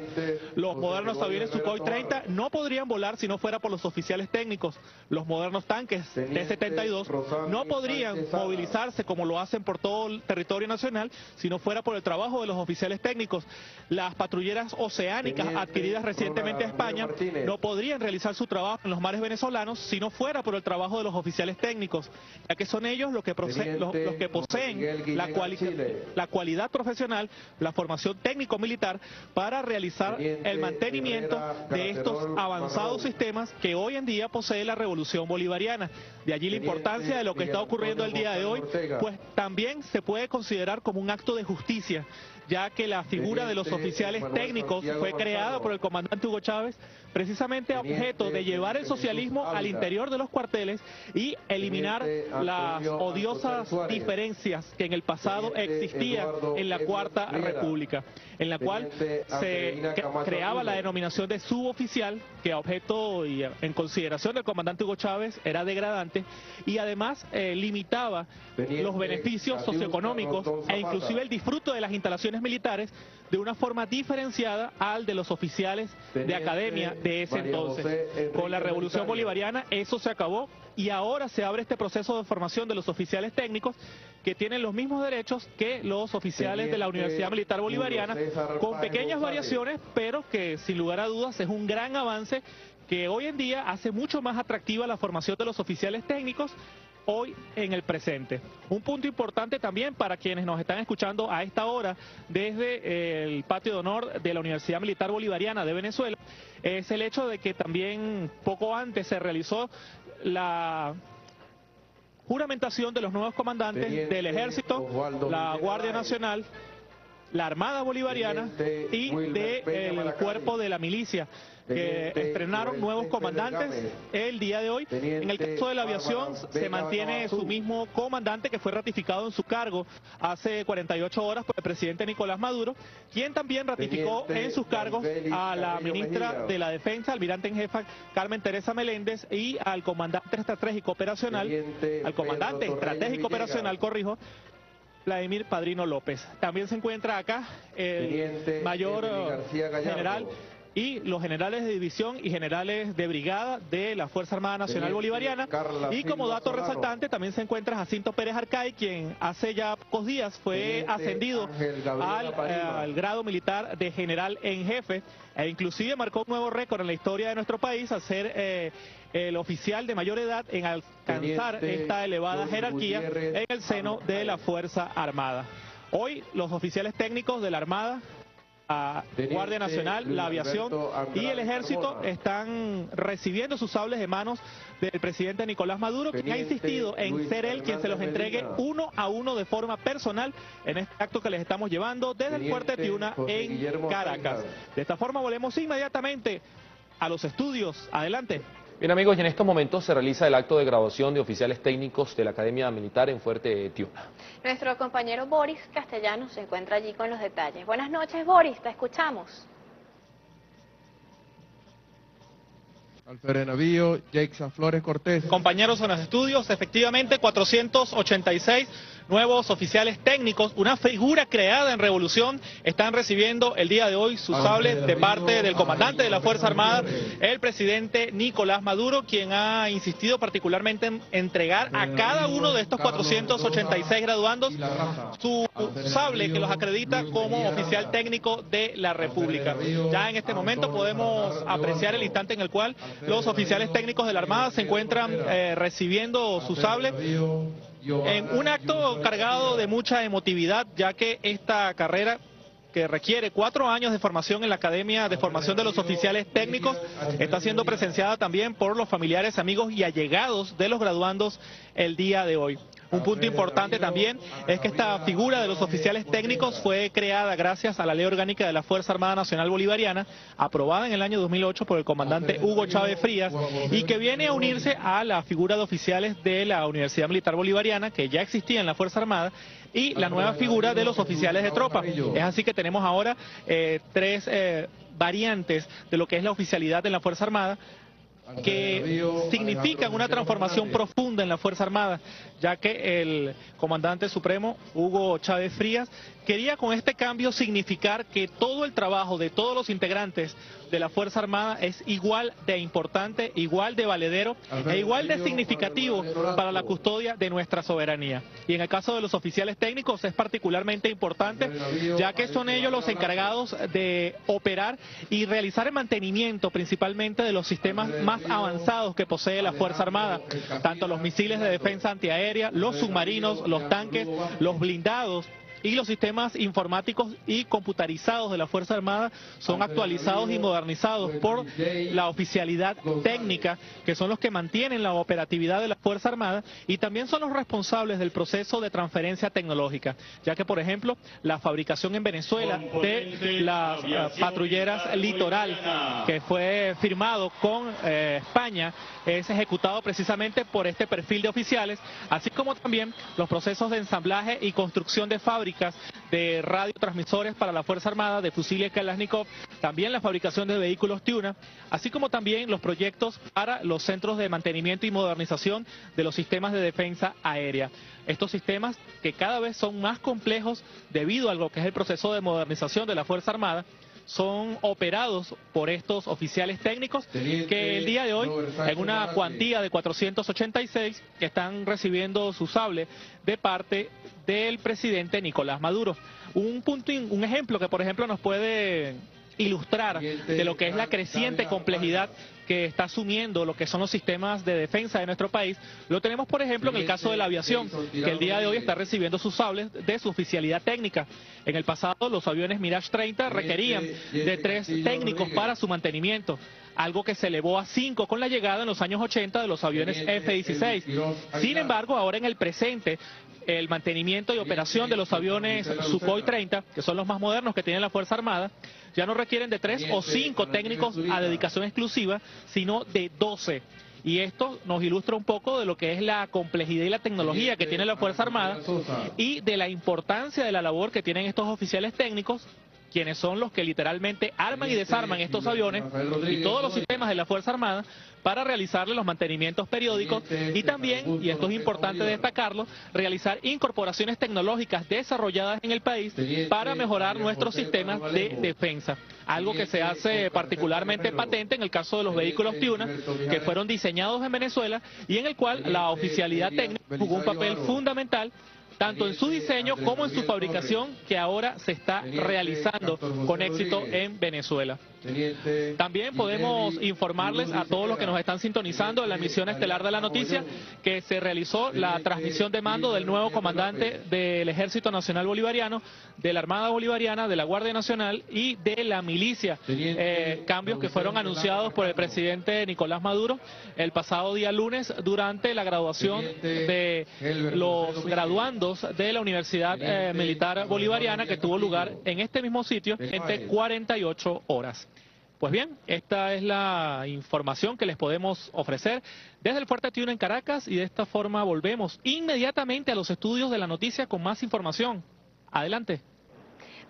Los modernos aviones Sukhoi 30 Tobar. no podrían volar si no fuera por los oficiales técnicos. Los modernos tanques Teniente T-72 Rosario no podrían movilizarse como lo hacen por todo el territorio nacional si no fuera por el trabajo de los oficiales técnicos. Las patrulleras oceánicas adquiridas recientemente a España no podrían realizar su trabajo en los mares venezolanos si no fuera por el trabajo de los oficiales técnicos, ya que son ellos los que, proce- los, Teniente los que poseen la, la cualidad profesional, la formación técnico-militar para realizar el mantenimiento de estos avanzados sistemas que hoy en día posee la revolución bolivariana. De allí la importancia de lo que está ocurriendo el día de hoy, pues también se puede considerar como un acto de justicia, ya que la figura de los oficiales técnicos fue creada por el comandante Hugo Chávez precisamente a objeto de llevar el socialismo al interior de los cuarteles y eliminar las odiosas diferencias que en el pasado existían en la Cuarta. República, en la cual se creaba la denominación de suboficial, que a objeto y en consideración del comandante Hugo Chávez era degradante, y además eh, limitaba los beneficios socioeconómicos e inclusive el disfrute de las instalaciones militares de una forma diferenciada al de los oficiales de academia de ese entonces. Con la revolución bolivariana eso se acabó y ahora se abre este proceso de formación de los oficiales técnicos que tienen los mismos derechos que los oficiales de la Universidad Militar Bolivariana, con pequeñas variaciones, pero que sin lugar a dudas es un gran avance que hoy en día hace mucho más atractiva la formación de los oficiales técnicos hoy en el presente. Un punto importante también para quienes nos están escuchando a esta hora desde el patio de honor de la Universidad Militar Bolivariana de Venezuela es el hecho de que también poco antes se realizó la juramentación de los nuevos comandantes del Ejército, la Guardia Nacional, la Armada Bolivariana y del Cuerpo de la Milicia que estrenaron nuevos comandantes el día de hoy. En el caso de la aviación se mantiene su mismo comandante que fue ratificado en su cargo hace 48 horas por el presidente Nicolás Maduro, quien también ratificó en sus cargos a la ministra de la Defensa, almirante en jefa Carmen Teresa Meléndez y al comandante estratégico operacional, al comandante estratégico operacional, corrijo, Vladimir Padrino López. También se encuentra acá el mayor general y los generales de división y generales de brigada de la Fuerza Armada Nacional Bolivariana. Y como dato resaltante también se encuentra Jacinto Pérez Arcay, quien hace ya pocos días fue ascendido al, eh, al, grado militar de general en jefe e inclusive marcó un nuevo récord en la historia de nuestro país al ser eh, el oficial de mayor edad en alcanzar esta elevada jerarquía en el seno de la Fuerza Armada. Hoy los oficiales técnicos de la Armada la Guardia Nacional, la aviación y el ejército están recibiendo sus sables de manos del presidente Nicolás Maduro, quien ha insistido en ser él quien se los entregue uno a uno de forma personal en este acto que les estamos llevando desde el fuerte Tiuna en Caracas. De esta forma volvemos inmediatamente a los estudios. Adelante. Bien amigos, y en estos momentos se realiza el acto de graduación de oficiales técnicos de la Academia Militar en Fuerte Tiuna. Nuestro compañero Boris Castellanos se encuentra allí con los detalles. Buenas noches Boris, te escuchamos. Alfredo Navío, Jackson Flores Cortés. Compañeros en los estudios, efectivamente 486 nuevos oficiales técnicos, una figura creada en revolución, están recibiendo el día de hoy sus sables de parte del comandante de la Fuerza Armada, el presidente Nicolás Maduro, quien ha insistido particularmente en entregar a cada uno de estos 486 graduandos su sable que los acredita como oficial técnico de la República. Ya en este momento podemos apreciar el instante en el cual los oficiales técnicos de la Armada se encuentran eh, recibiendo su sable en un acto cargado de mucha emotividad, ya que esta carrera que requiere cuatro años de formación en la Academia de Formación de los Oficiales Técnicos, está siendo presenciada también por los familiares, amigos y allegados de los graduandos el día de hoy. Un punto importante también es que esta figura de los oficiales técnicos fue creada gracias a la Ley Orgánica de la Fuerza Armada Nacional Bolivariana, aprobada en el año 2008 por el comandante Hugo Chávez Frías, y que viene a unirse a la figura de oficiales de la Universidad Militar Bolivariana, que ya existía en la Fuerza Armada, y la nueva figura de los oficiales de tropa. Es así que tenemos ahora eh, tres eh, variantes de lo que es la oficialidad en la Fuerza Armada que significan una transformación profunda en la Fuerza Armada, ya que el comandante supremo, Hugo Chávez Frías, quería con este cambio significar que todo el trabajo de todos los integrantes de la Fuerza Armada es igual de importante, igual de valedero e igual de significativo para la custodia de nuestra soberanía. Y en el caso de los oficiales técnicos es particularmente importante, ya que son ellos los encargados de operar y realizar el mantenimiento principalmente de los sistemas más avanzados que posee la Fuerza Armada, tanto los misiles de defensa antiaérea, los submarinos, los tanques, los blindados, y los sistemas informáticos y computarizados de la Fuerza Armada son actualizados y modernizados por la oficialidad técnica, que son los que mantienen la operatividad de la Fuerza Armada y también son los responsables del proceso de transferencia tecnológica, ya que, por ejemplo, la fabricación en Venezuela de las eh, patrulleras litoral, que fue firmado con eh, España, es ejecutado precisamente por este perfil de oficiales, así como también los procesos de ensamblaje y construcción de fábricas de radiotransmisores para la Fuerza Armada, de fusiles Kalashnikov, también la fabricación de vehículos Tuna, así como también los proyectos para los centros de mantenimiento y modernización de los sistemas de defensa aérea. Estos sistemas que cada vez son más complejos debido a lo que es el proceso de modernización de la Fuerza Armada, son operados por estos oficiales técnicos que el día de hoy, en una cuantía de 486, están recibiendo su sable de parte del presidente Nicolás Maduro. Un punto, un ejemplo que por ejemplo nos puede ilustrar de lo que es la creciente complejidad que está asumiendo lo que son los sistemas de defensa de nuestro país, lo tenemos, por ejemplo, en el caso de la aviación, que el día de hoy está recibiendo sus sables de su oficialidad técnica. En el pasado, los aviones Mirage 30 requerían de tres técnicos para su mantenimiento algo que se elevó a cinco con la llegada en los años 80 de los aviones F-16. Sin embargo, ahora en el presente, el mantenimiento y operación de los aviones Sukhoi 30, que son los más modernos que tiene la Fuerza Armada, ya no requieren de tres o cinco técnicos a dedicación exclusiva, sino de doce. Y esto nos ilustra un poco de lo que es la complejidad y la tecnología que tiene la Fuerza Armada y de la importancia de la labor que tienen estos oficiales técnicos quienes son los que literalmente arman y desarman estos aviones y todos los sistemas de la Fuerza Armada para realizarle los mantenimientos periódicos y también, y esto es importante destacarlo, realizar incorporaciones tecnológicas desarrolladas en el país para mejorar nuestros sistemas de defensa. Algo que se hace particularmente patente en el caso de los vehículos Tiuna, que fueron diseñados en Venezuela y en el cual la oficialidad técnica jugó un papel fundamental tanto en su diseño como en su fabricación, que ahora se está realizando con éxito en Venezuela. También podemos informarles a todos los que nos están sintonizando en la emisión estelar de la noticia que se realizó la transmisión de mando del nuevo comandante del Ejército Nacional Bolivariano, de la Armada Bolivariana, de la Guardia Nacional y de la milicia. Eh, cambios que fueron anunciados por el presidente Nicolás Maduro el pasado día lunes durante la graduación de los graduandos de la Universidad eh, Militar Bolivariana que tuvo lugar en este mismo sitio entre 48 horas. Pues bien, esta es la información que les podemos ofrecer desde el Fuerte Tiuna en Caracas y de esta forma volvemos inmediatamente a los estudios de la noticia con más información. Adelante.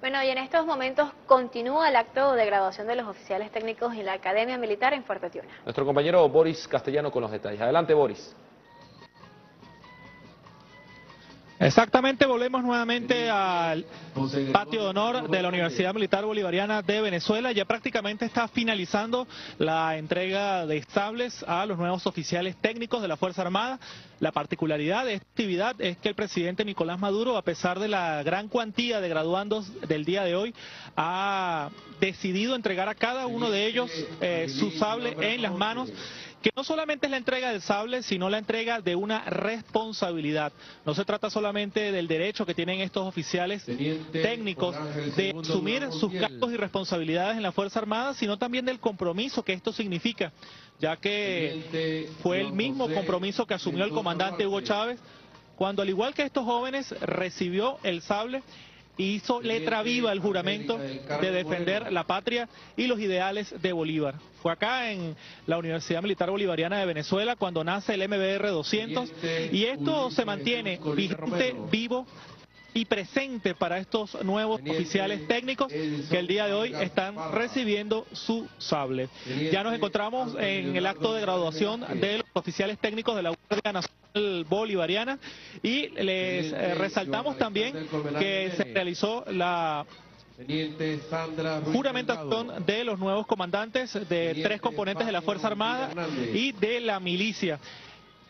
Bueno, y en estos momentos continúa el acto de graduación de los oficiales técnicos en la Academia Militar en Fuerte Tiuna. Nuestro compañero Boris Castellano con los detalles. Adelante, Boris. Exactamente, volvemos nuevamente al patio de honor de la Universidad Militar Bolivariana de Venezuela. Ya prácticamente está finalizando la entrega de estables a los nuevos oficiales técnicos de la Fuerza Armada. La particularidad de esta actividad es que el presidente Nicolás Maduro, a pesar de la gran cuantía de graduandos del día de hoy, ha decidido entregar a cada uno de ellos eh, su sable en las manos que no solamente es la entrega del sable, sino la entrega de una responsabilidad. No se trata solamente del derecho que tienen estos oficiales técnicos de asumir sus cargos y responsabilidades en la Fuerza Armada, sino también del compromiso que esto significa, ya que fue el mismo compromiso que asumió el comandante Hugo Chávez cuando al igual que estos jóvenes recibió el sable hizo letra viva el juramento de defender la patria y los ideales de Bolívar. Fue acá en la Universidad Militar Bolivariana de Venezuela cuando nace el MBR 200 y esto se mantiene vigente, vivo y presente para estos nuevos oficiales técnicos que el día de hoy están recibiendo su sable. Ya nos encontramos en el acto de graduación de los oficiales técnicos de la Guardia Nacional Bolivariana y les eh, resaltamos también que se realizó la juramentación de los nuevos comandantes de tres componentes de la Fuerza Armada y de la milicia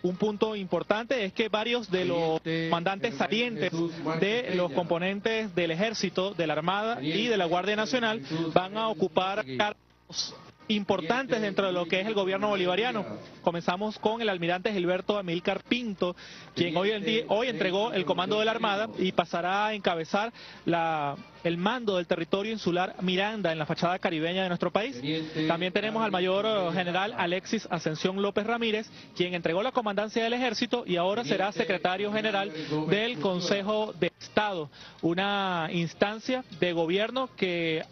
un punto importante es que varios de los comandantes salientes de los componentes del ejército, de la Armada y de la Guardia Nacional van a ocupar cargos importantes dentro de lo que es el gobierno bolivariano. Comenzamos con el almirante Gilberto Amílcar Pinto, quien hoy, en día, hoy entregó el comando de la Armada y pasará a encabezar la, el mando del territorio insular Miranda en la fachada caribeña de nuestro país. También tenemos al mayor general Alexis Ascensión López Ramírez, quien entregó la comandancia del ejército y ahora será secretario general del Consejo de Estado, una instancia de gobierno que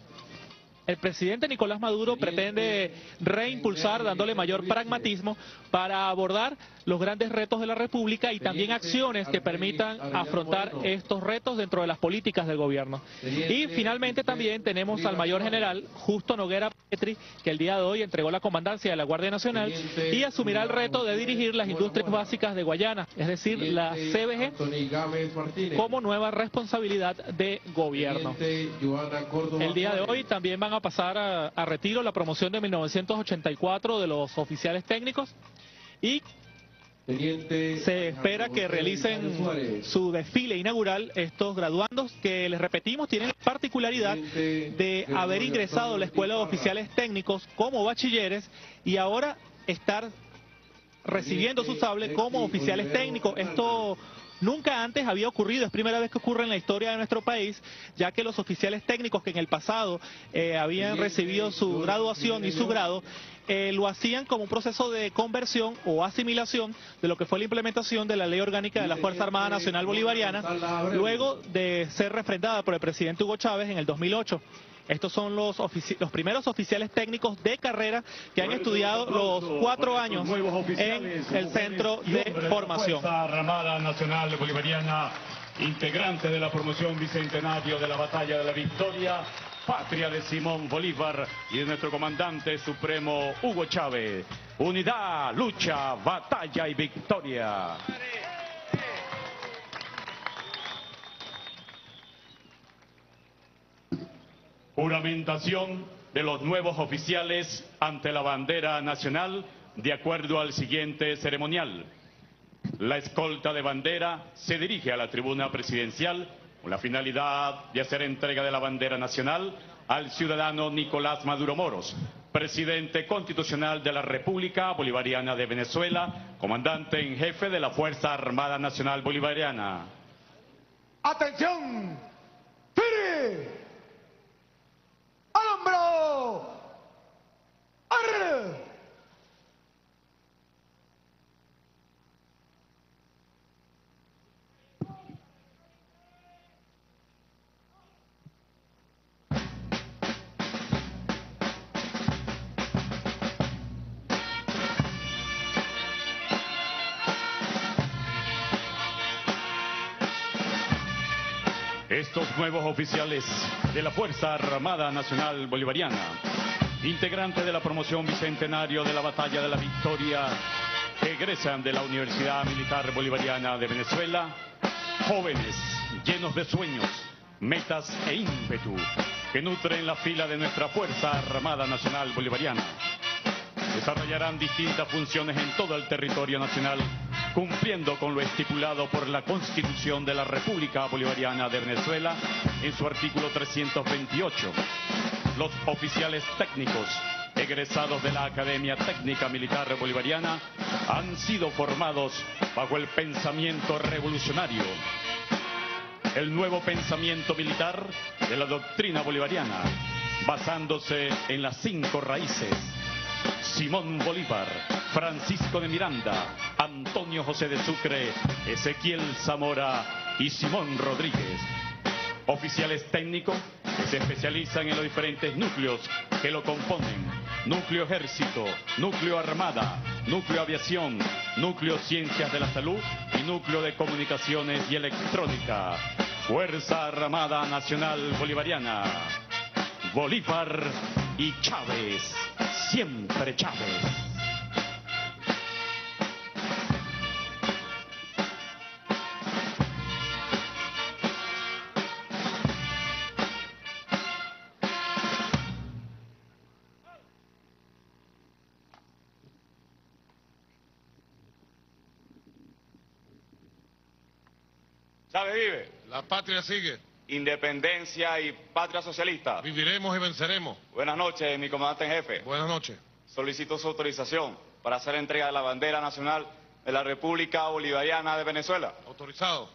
el presidente Nicolás Maduro pretende reimpulsar dándole mayor pragmatismo para abordar los grandes retos de la República y también acciones que permitan afrontar estos retos dentro de las políticas del gobierno. Y finalmente también tenemos al mayor general Justo Noguera Petri, que el día de hoy entregó la comandancia de la Guardia Nacional y asumirá el reto de dirigir las industrias básicas de Guayana, es decir, la CBG, como nueva responsabilidad de gobierno. El día de hoy también van a pasar a, a retiro la promoción de 1984 de los oficiales técnicos y se espera que realicen su desfile inaugural estos graduandos que, les repetimos, tienen la particularidad de haber ingresado a la Escuela de Oficiales Técnicos como bachilleres y ahora estar recibiendo su sable como oficiales técnicos. Esto Nunca antes había ocurrido, es primera vez que ocurre en la historia de nuestro país, ya que los oficiales técnicos que en el pasado eh, habían recibido su graduación y su grado, eh, lo hacían como un proceso de conversión o asimilación de lo que fue la implementación de la Ley Orgánica de la Fuerza Armada Nacional Bolivariana, luego de ser refrendada por el presidente Hugo Chávez en el 2008. Estos son los, primeros oficiales técnicos de carrera que han estudiado los cuatro años en el centro de formación. Armada Nacional Bolivariana, integrante de la promoción bicentenario de la Batalla de la Victoria, patria de Simón Bolívar y de nuestro comandante supremo Hugo Chávez. Unidad, lucha, batalla y victoria. Juramentación de los nuevos oficiales ante la bandera nacional de acuerdo al siguiente ceremonial. La escolta de bandera se dirige a la tribuna presidencial con la finalidad de hacer entrega de la bandera nacional al ciudadano Nicolás Maduro Moros, presidente constitucional de la República Bolivariana de Venezuela, comandante en jefe de la Fuerza Armada Nacional Bolivariana. ¡Atención! ¡Tire! ¡Al hombro! ¡Arre! Estos nuevos oficiales de la Fuerza Armada Nacional Bolivariana, integrantes de la promoción bicentenario de la Batalla de la Victoria, egresan de la Universidad Militar Bolivariana de Venezuela, jóvenes llenos de sueños, metas e ímpetu, que nutren la fila de nuestra Fuerza Armada Nacional Bolivariana. Desarrollarán distintas funciones en todo el territorio nacional cumpliendo con lo estipulado por la Constitución de la República Bolivariana de Venezuela en su artículo 328. Los oficiales técnicos egresados de la Academia Técnica Militar Bolivariana han sido formados bajo el pensamiento revolucionario, el nuevo pensamiento militar de la doctrina bolivariana, basándose en las cinco raíces Simón Bolívar, Francisco de Miranda, Antonio José de Sucre, Ezequiel Zamora y Simón Rodríguez. Oficiales técnicos que se especializan en los diferentes núcleos que lo componen. Núcleo Ejército, Núcleo Armada, Núcleo Aviación, Núcleo Ciencias de la Salud y Núcleo de Comunicaciones y Electrónica. Fuerza Armada Nacional Bolivariana. Bolívar y Chávez siempre Chávez. Chávez vive. La patria sigue. Independencia y patria socialista. Viviremos y venceremos. Buenas noches, mi comandante en jefe. Buenas noches. Solicito su autorización para hacer entrega de la bandera nacional de la República Bolivariana de Venezuela. Autorizado.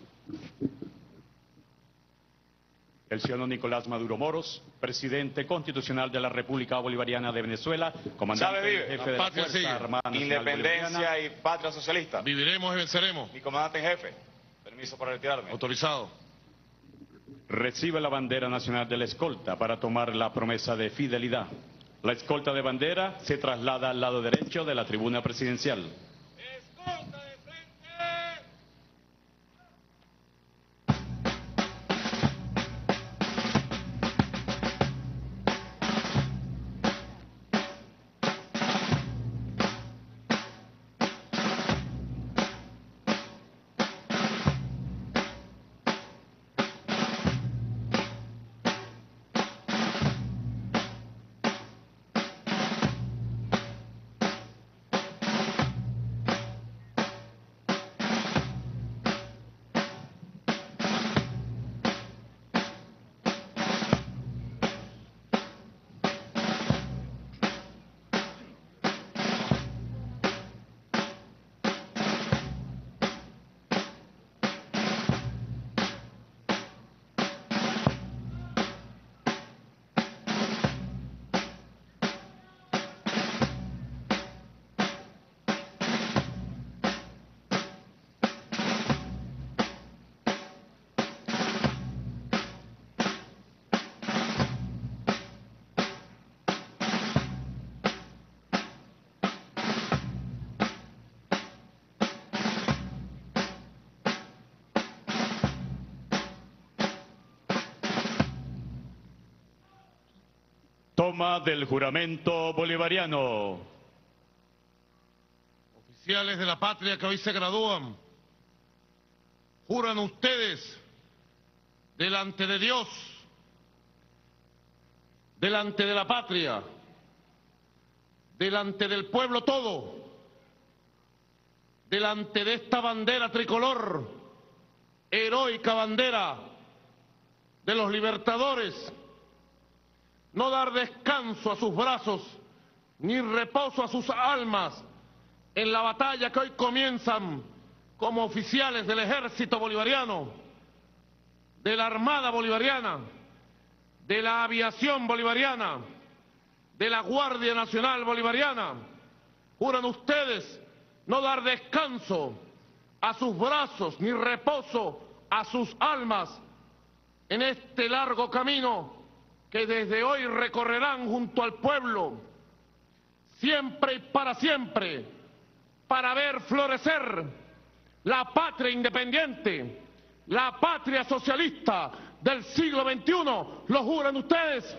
El ciudadano Nicolás Maduro Moros, presidente constitucional de la República Bolivariana de Venezuela, comandante jefe La de la patria Fuerza sigue. Armada Nacional Independencia y patria socialista. Viviremos y venceremos. Mi comandante en jefe. Permiso para retirarme. Autorizado. Recibe la bandera nacional de la escolta para tomar la promesa de fidelidad. La escolta de bandera se traslada al lado derecho de la tribuna presidencial. Del juramento bolivariano. Oficiales de la patria que hoy se gradúan, juran ustedes delante de Dios, delante de la patria, delante del pueblo todo, delante de esta bandera tricolor, heroica bandera de los libertadores, no dar descanso a sus brazos, ni reposo a sus almas en la batalla que hoy comienzan como oficiales del ejército bolivariano, de la Armada Bolivariana, de la aviación bolivariana, de la Guardia Nacional Bolivariana. Juran ustedes no dar descanso a sus brazos ni reposo a sus almas en este largo camino que desde hoy recorrerán junto al pueblo, siempre y para siempre, para ver florecer la patria independiente, la patria socialista del siglo XXI. ¿Lo juran ustedes?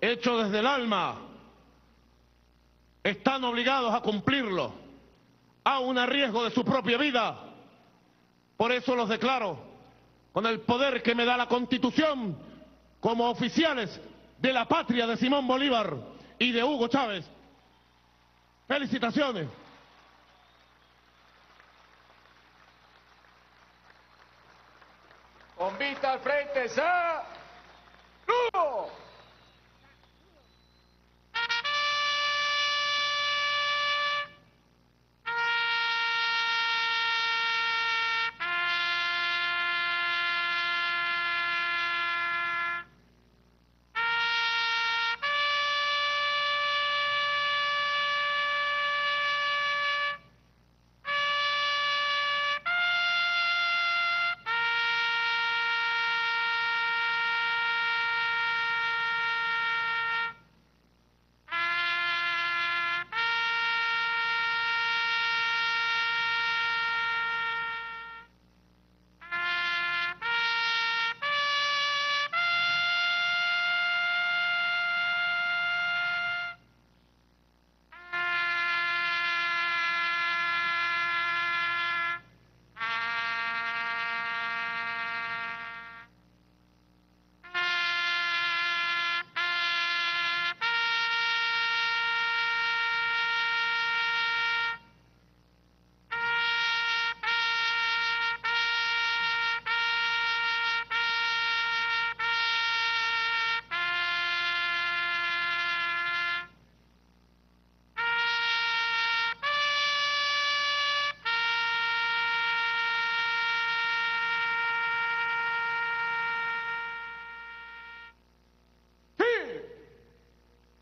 Hecho desde el alma. Están obligados a cumplirlo, aun a riesgo de su propia vida. Por eso los declaro, con el poder que me da la Constitución, como oficiales de la patria de Simón Bolívar y de Hugo Chávez. Felicitaciones. Con al frente, ¡Saludo!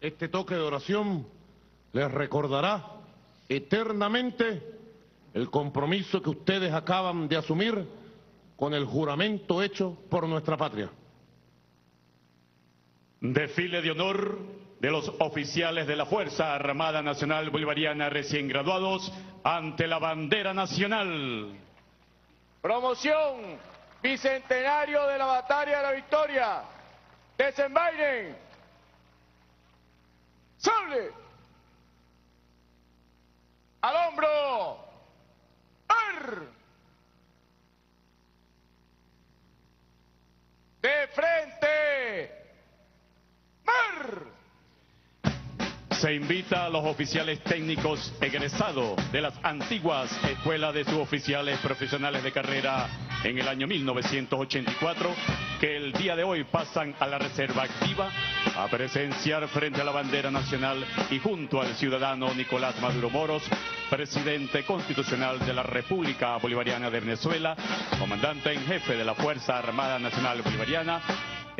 Este toque de oración les recordará eternamente el compromiso que ustedes acaban de asumir con el juramento hecho por nuestra patria. Desfile de honor de los oficiales de la Fuerza Armada Nacional Bolivariana recién graduados ante la bandera nacional. Promoción, bicentenario de la batalla de la victoria. Desenvainen. Sable. Al hombro. Ar. De frente. Mar. Se invita a los oficiales técnicos egresados de las antiguas escuelas de suboficiales profesionales de carrera en el año 1984, que el día de hoy pasan a la reserva activa a presenciar frente a la bandera nacional y junto al ciudadano Nicolás Maduro Moros, presidente constitucional de la República Bolivariana de Venezuela, comandante en jefe de la Fuerza Armada Nacional Bolivariana,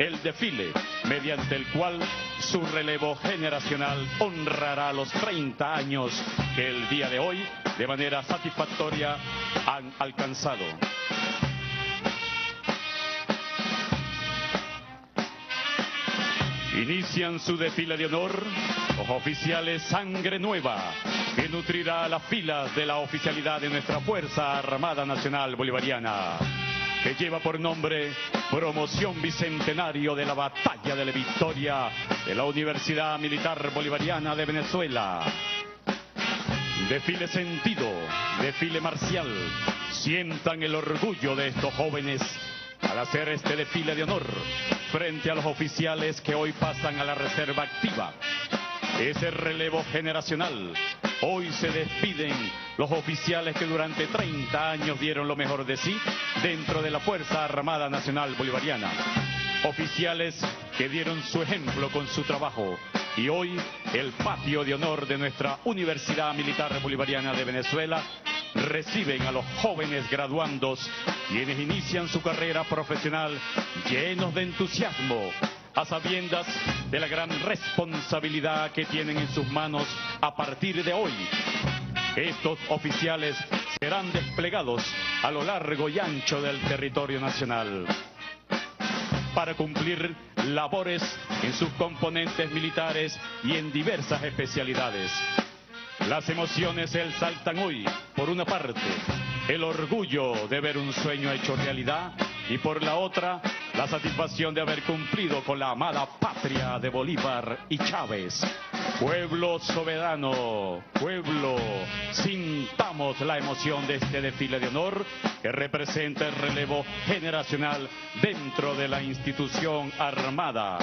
el desfile mediante el cual su relevo generacional honrará los 30 años que el día de hoy de manera satisfactoria han alcanzado. Inician su desfile de honor los oficiales Sangre Nueva, que nutrirá las filas de la oficialidad de nuestra Fuerza Armada Nacional Bolivariana, que lleva por nombre Promoción Bicentenario de la Batalla de la Victoria de la Universidad Militar Bolivariana de Venezuela. Desfile sentido, desfile marcial, sientan el orgullo de estos jóvenes al hacer este desfile de honor frente a los oficiales que hoy pasan a la reserva activa. Ese relevo generacional. Hoy se despiden los oficiales que durante 30 años dieron lo mejor de sí dentro de la Fuerza Armada Nacional Bolivariana. Oficiales que dieron su ejemplo con su trabajo. Y hoy el patio de honor de nuestra Universidad Militar Bolivariana de Venezuela reciben a los jóvenes graduandos quienes inician su carrera profesional llenos de entusiasmo, a sabiendas de la gran responsabilidad que tienen en sus manos a partir de hoy. Estos oficiales serán desplegados a lo largo y ancho del territorio nacional para cumplir labores en sus componentes militares y en diversas especialidades. Las emociones se saltan hoy, por una parte, el orgullo de ver un sueño hecho realidad y por la otra, la satisfacción de haber cumplido con la amada patria de Bolívar y Chávez. Pueblo soberano, pueblo, sintamos la emoción de este desfile de honor que representa el relevo generacional dentro de la institución armada.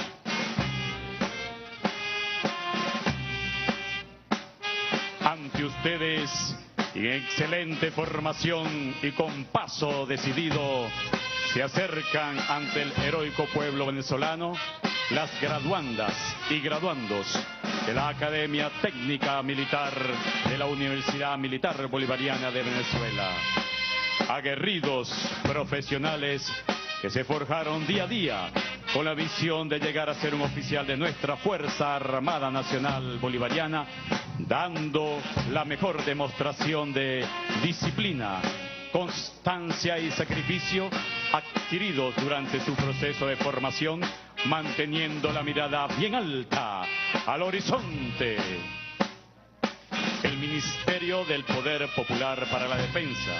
Ante ustedes, en excelente formación y con paso decidido, se acercan ante el heroico pueblo venezolano las graduandas y graduandos de la Academia Técnica Militar de la Universidad Militar Bolivariana de Venezuela. Aguerridos profesionales que se forjaron día a día con la visión de llegar a ser un oficial de nuestra Fuerza Armada Nacional Bolivariana, dando la mejor demostración de disciplina, constancia y sacrificio adquiridos durante su proceso de formación, manteniendo la mirada bien alta al horizonte. El Ministerio del Poder Popular para la Defensa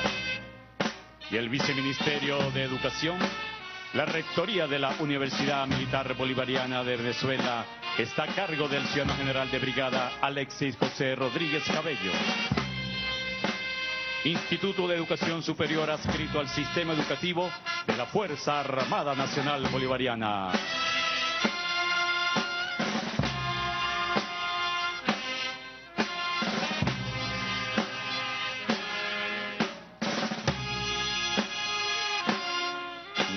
y el Viceministerio de Educación, la Rectoría de la Universidad Militar Bolivariana de Venezuela está a cargo del ciudadano general de brigada Alexis José Rodríguez Cabello. Instituto de Educación Superior adscrito al sistema educativo de la Fuerza Armada Nacional Bolivariana.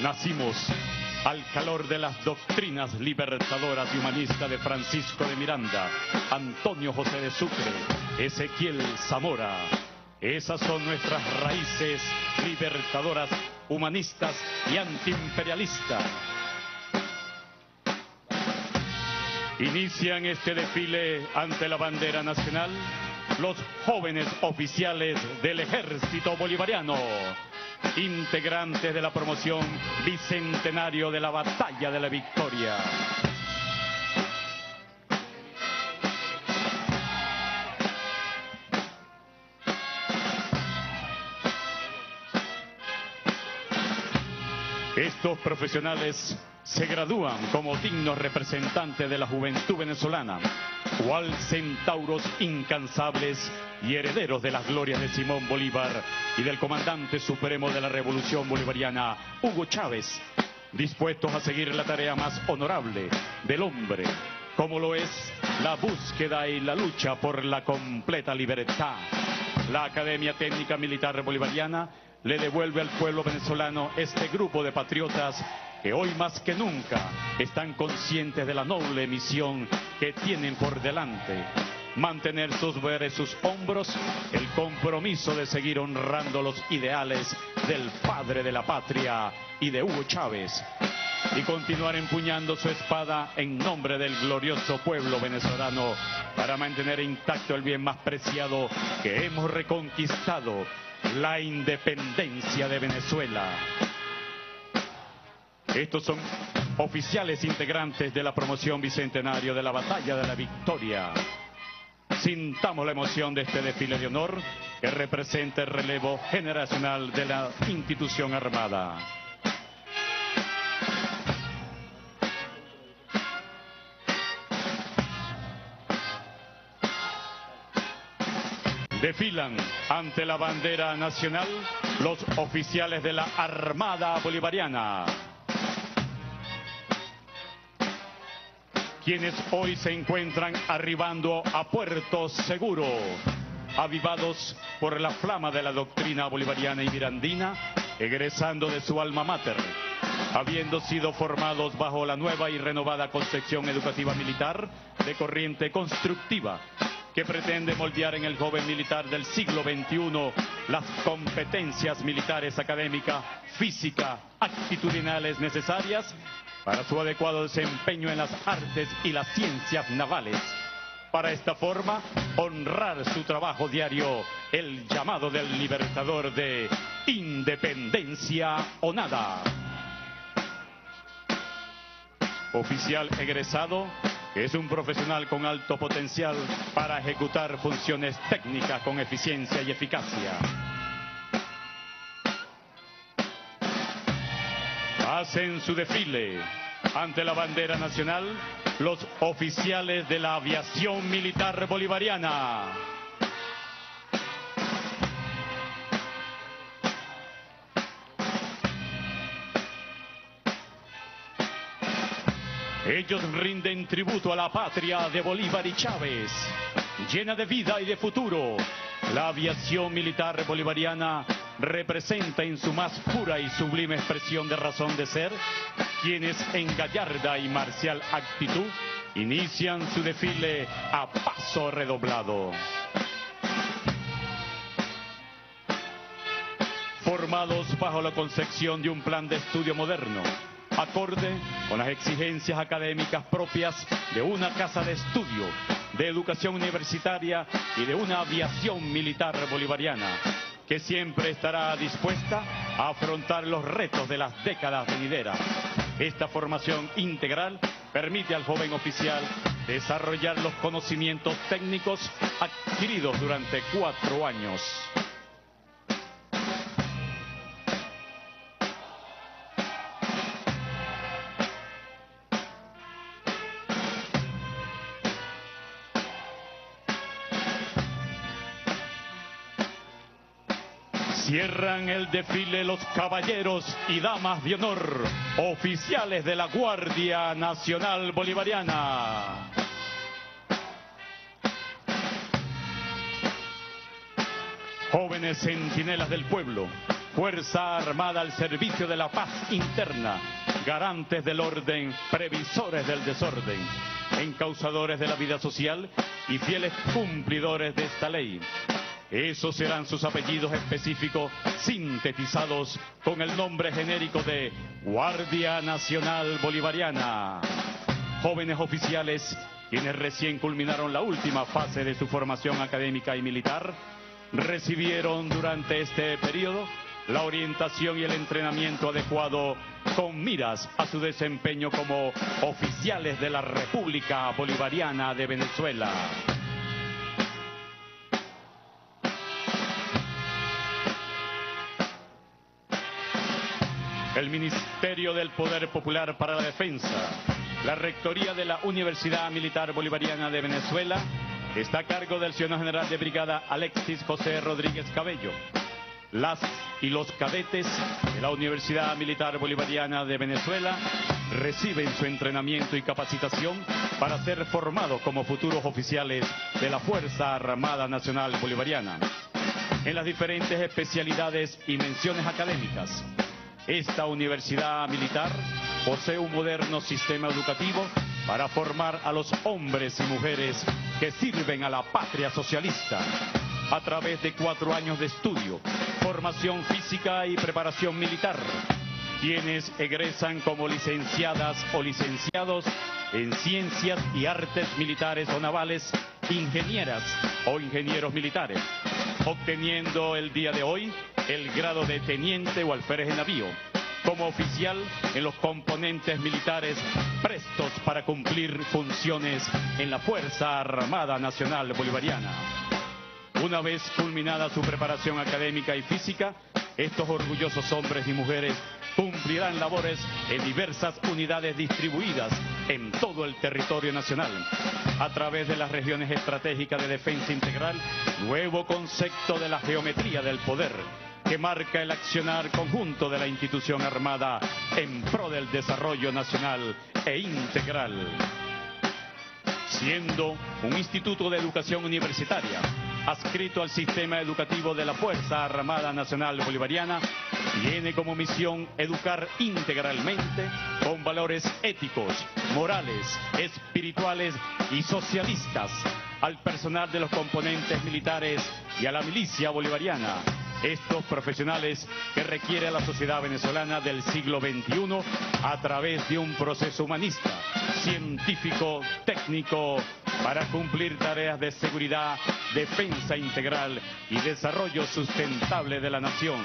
Nacimos al calor de las doctrinas libertadoras y humanistas de Francisco de Miranda, Antonio José de Sucre, Ezequiel Zamora. Esas son nuestras raíces libertadoras, humanistas y antiimperialistas. Inician este desfile ante la bandera nacional los jóvenes oficiales del ejército bolivariano, integrantes de la promoción bicentenario de la batalla de la victoria. Estos profesionales se gradúan como dignos representantes de la juventud venezolana, cual centauros incansables y herederos de las glorias de Simón Bolívar y del comandante supremo de la revolución bolivariana, Hugo Chávez, dispuestos a seguir la tarea más honorable del hombre, como lo es la búsqueda y la lucha por la completa libertad. La Academia Técnica Militar Bolivariana le devuelve al pueblo venezolano este grupo de patriotas que hoy más que nunca están conscientes de la noble misión que tienen por delante. Mantener sobre sus hombros el compromiso de seguir honrando los ideales del padre de la patria y de Hugo Chávez y continuar empuñando su espada en nombre del glorioso pueblo venezolano para mantener intacto el bien más preciado que hemos reconquistado la independencia de Venezuela. Estos son oficiales integrantes de la promoción bicentenario de la Batalla de la Victoria. Sintamos la emoción de este desfile de honor que representa el relevo generacional de la institución armada. Desfilan ante la bandera nacional los oficiales de la Armada Bolivariana. Quienes hoy se encuentran arribando a Puerto Seguro, avivados por la flama de la doctrina bolivariana y mirandina, egresando de su alma mater, habiendo sido formados bajo la nueva y renovada concepción educativa militar de corriente constructiva que pretende moldear en el joven militar del siglo XXI las competencias militares académica, física, actitudinales necesarias para su adecuado desempeño en las artes y las ciencias navales. Para esta forma, honrar su trabajo diario, el llamado del libertador de independencia o nada. Oficial egresado, es un profesional con alto potencial para ejecutar funciones técnicas con eficiencia y eficacia. Hacen su desfile ante la bandera nacional los oficiales de la aviación militar bolivariana. Ellos rinden tributo a la patria de Bolívar y Chávez, llena de vida y de futuro. La aviación militar bolivariana representa en su más pura y sublime expresión de razón de ser quienes en gallarda y marcial actitud inician su desfile a paso redoblado. Formados bajo la concepción de un plan de estudio moderno, acorde con las exigencias académicas propias de una casa de estudio, de educación universitaria y de una aviación militar bolivariana, que siempre estará dispuesta a afrontar los retos de las décadas venideras. Esta formación integral permite al joven oficial desarrollar los conocimientos técnicos adquiridos durante cuatro años. Cierran el desfile los caballeros y damas de honor, oficiales de la Guardia Nacional Bolivariana. Jóvenes centinelas del pueblo, Fuerza Armada al servicio de la paz interna, garantes del orden, previsores del desorden, encausadores de la vida social y fieles cumplidores de esta ley. Esos serán sus apellidos específicos sintetizados con el nombre genérico de Guardia Nacional Bolivariana. jóvenes oficiales quienes recién culminaron la última fase de su formación académica y militar, recibieron durante este periodo la orientación y el entrenamiento adecuado con miras a su desempeño como oficiales de la República Bolivariana de Venezuela. El Ministerio del Poder Popular para la Defensa, la Rectoría de la Universidad Militar Bolivariana de Venezuela, está a cargo del ciudadano general de brigada Alexis José Rodríguez Cabello. Las y los cadetes de la Universidad Militar Bolivariana de Venezuela reciben su entrenamiento y capacitación para ser formados como futuros oficiales de la Fuerza Armada Nacional Bolivariana en las diferentes especialidades y menciones académicas. Esta universidad militar posee un moderno sistema educativo para formar a los hombres y mujeres que sirven a la patria socialista. A través de cuatro años de estudio, formación física y preparación militar, quienes egresan como licenciadas o licenciados en ciencias y artes militares o navales, ingenieras o ingenieros militares, obteniendo el día de hoy el grado de teniente o alférez de navío, como oficial en los componentes militares prestos para cumplir funciones en la Fuerza Armada Nacional Bolivariana. Una vez culminada su preparación académica y física, estos orgullosos hombres y mujeres cumplirán labores en diversas unidades distribuidas en todo el territorio nacional a través de las regiones estratégicas de defensa integral, nuevo concepto de la geometría del poder que marca el accionar conjunto de la institución armada en pro del desarrollo nacional e integral. Siendo un instituto de educación universitaria adscrito al sistema educativo de la Fuerza Armada Nacional Bolivariana, tiene como misión educar integralmente con valores éticos, morales, espirituales y socialistas al personal de los componentes militares y a la milicia bolivariana estos profesionales que requiere la sociedad venezolana del siglo XXI a través de un proceso humanista, científico, técnico, para cumplir tareas de seguridad, defensa integral y desarrollo sustentable de la nación.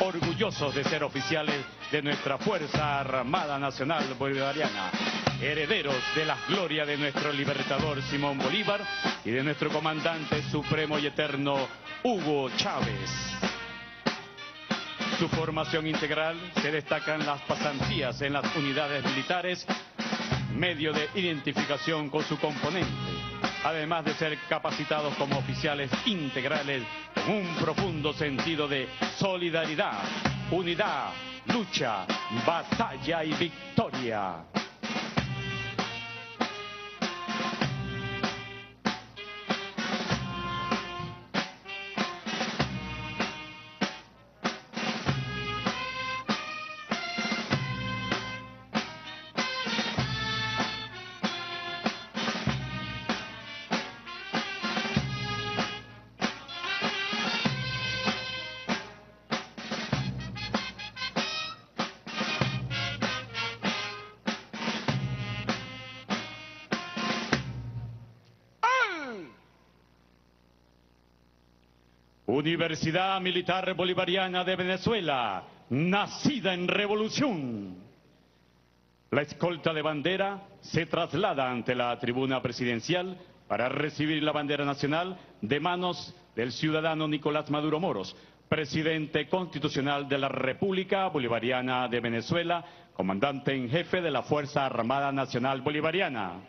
Orgullosos de ser oficiales de nuestra Fuerza Armada Nacional Bolivariana, herederos de la gloria de nuestro libertador Simón Bolívar y de nuestro comandante supremo y eterno Hugo Chávez. Su formación integral se destacan las pasantías en las unidades militares, medio de identificación con su componente, además de ser capacitados como oficiales integrales con un profundo sentido de solidaridad, unidad, lucha, batalla y victoria. Universidad Militar Bolivariana de Venezuela, nacida en revolución. La escolta de bandera se traslada ante la tribuna presidencial para recibir la bandera nacional de manos del ciudadano Nicolás Maduro Moros, presidente constitucional de la República Bolivariana de Venezuela, comandante en jefe de la Fuerza Armada Nacional Bolivariana.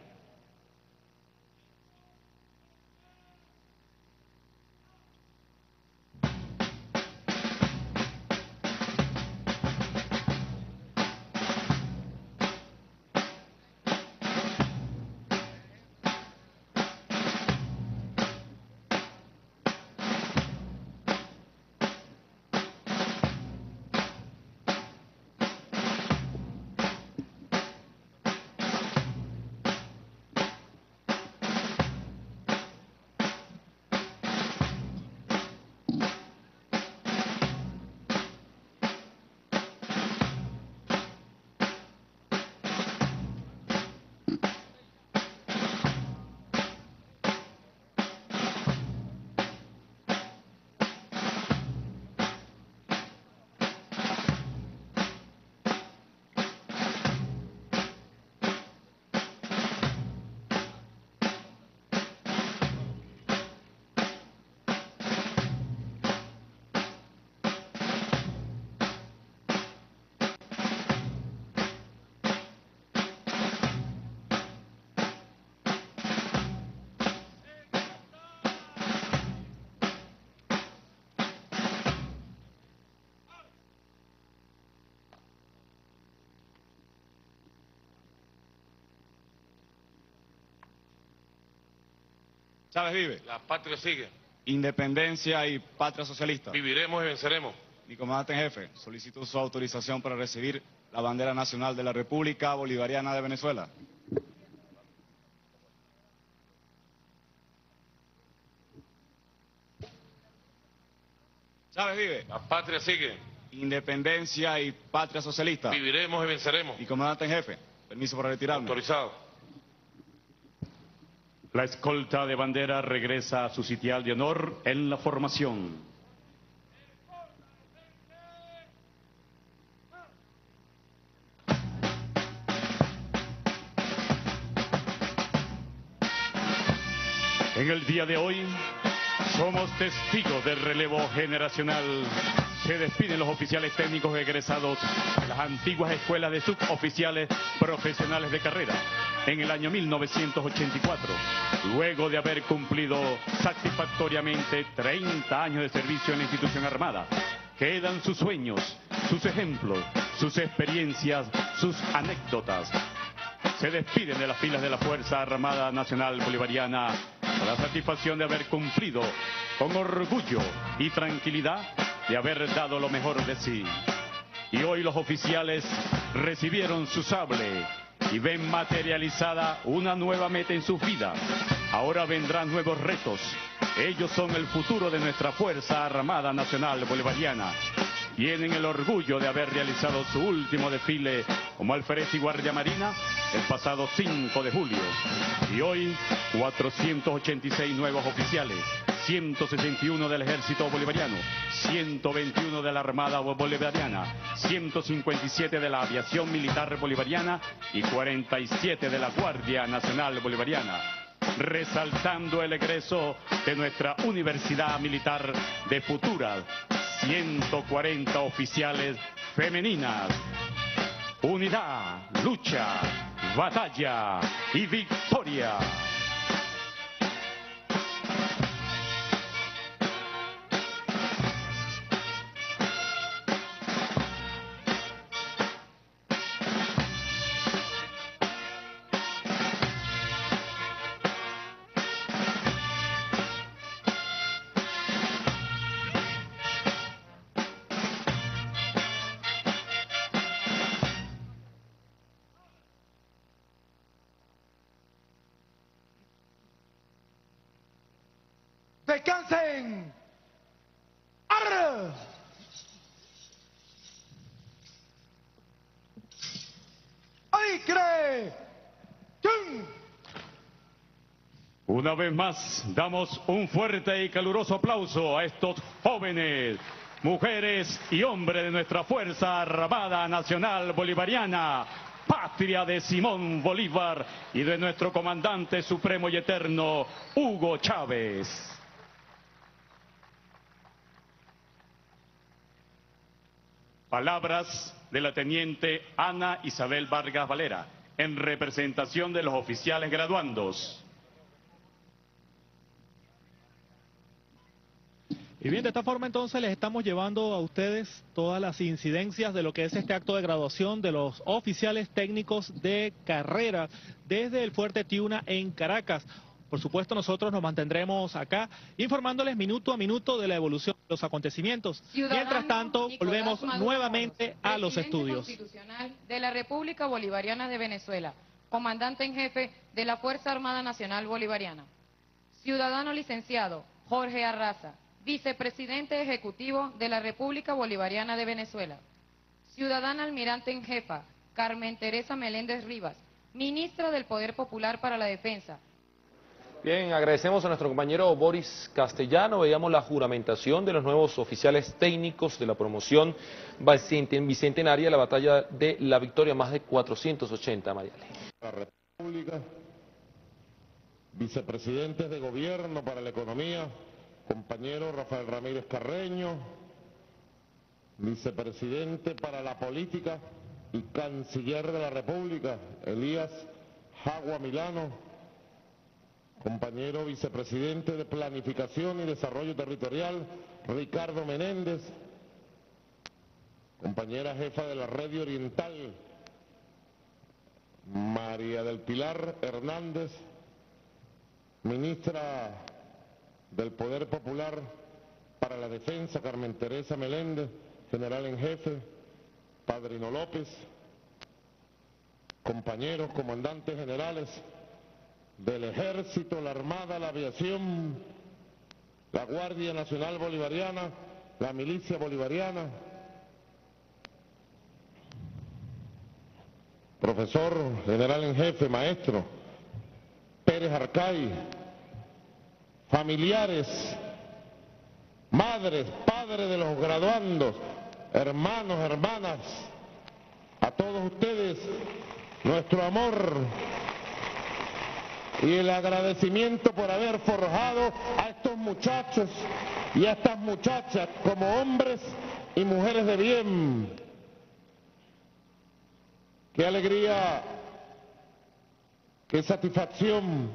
Chávez vive. La patria sigue. Independencia y patria socialista. Viviremos y venceremos. Mi comandante en jefe, solicito su autorización para recibir la bandera nacional de la República Bolivariana de Venezuela. Chávez vive. La patria sigue. Independencia y patria socialista. Viviremos y venceremos. Mi comandante en jefe, permiso para retirarme. Autorizado. La escolta de bandera regresa a su sitial de honor en la formación. En el día de hoy somos testigos del relevo generacional. Se despiden los oficiales técnicos egresados de las antiguas escuelas de suboficiales profesionales de carrera en el año 1984, luego de haber cumplido satisfactoriamente 30 años de servicio en la institución armada. Quedan sus sueños, sus ejemplos, sus experiencias, sus anécdotas. Se despiden de las filas de la Fuerza Armada Nacional Bolivariana con la satisfacción de haber cumplido con orgullo y tranquilidad de haber dado lo mejor de sí. Y hoy los oficiales recibieron su sable y ven materializada una nueva meta en sus vidas. Ahora vendrán nuevos retos. Ellos son el futuro de nuestra Fuerza Armada Nacional Bolivariana. Tienen el orgullo de haber realizado su último desfile como alférez y guardia marina el pasado 5 de julio. Y hoy, 486 nuevos oficiales, 161 del ejército bolivariano, 121 de la armada bolivariana, 157 de la aviación militar bolivariana y 47 de la Guardia Nacional Bolivariana resaltando el egreso de nuestra Universidad Militar de Futuras, 140 oficiales femeninas. Unidad, lucha, batalla y victoria. Descansen. ¡Chun! Una vez más, damos un fuerte y caluroso aplauso a estos jóvenes, mujeres y hombres de nuestra Fuerza Armada Nacional Bolivariana, patria de Simón Bolívar y de nuestro comandante supremo y eterno, Hugo Chávez. Palabras de la teniente Ana Isabel Vargas Valera, en representación de los oficiales graduandos. Y bien, de esta forma entonces les estamos llevando a ustedes todas las incidencias de lo que es este acto de graduación de los oficiales técnicos de carrera desde el Fuerte Tiuna en Caracas. Por supuesto, nosotros nos mantendremos acá informándoles minuto a minuto de la evolución de los acontecimientos. Mientras tanto, volvemos nuevamente a los estudios. Constitucional de la República Bolivariana de Venezuela, comandante en jefe de la Fuerza Armada Nacional Bolivariana. Ciudadano licenciado Jorge Arraza, vicepresidente ejecutivo de la República Bolivariana de Venezuela. Ciudadana almirante en jefa Carmen Teresa Meléndez Rivas, ministra del Poder Popular para la Defensa, Bien, agradecemos a nuestro compañero Boris Castellano. Veíamos la juramentación de los nuevos oficiales técnicos de la promoción bicentenaria de la batalla de la Victoria, más de 480, Mariale. La vicepresidentes de Gobierno para la Economía, compañero Rafael Ramírez Carreño, vicepresidente para la Política y canciller de la República, Elías Jagua Milano, compañero vicepresidente de Planificación y Desarrollo Territorial, Ricardo Menéndez, compañera jefa de la Red Oriental, María del Pilar Hernández, ministra del Poder Popular para la Defensa, Carmen Teresa Meléndez, general en jefe, Padrino López, compañeros, comandantes generales del Ejército, la Armada, la Aviación, la Guardia Nacional Bolivariana, la Milicia Bolivariana, profesor general en jefe, maestro, Pérez Arcay, familiares, madres, padres de los graduandos, hermanos, hermanas, a todos ustedes nuestro amor y el agradecimiento por haber forjado a estos muchachos y a estas muchachas como hombres y mujeres de bien. Qué alegría, qué satisfacción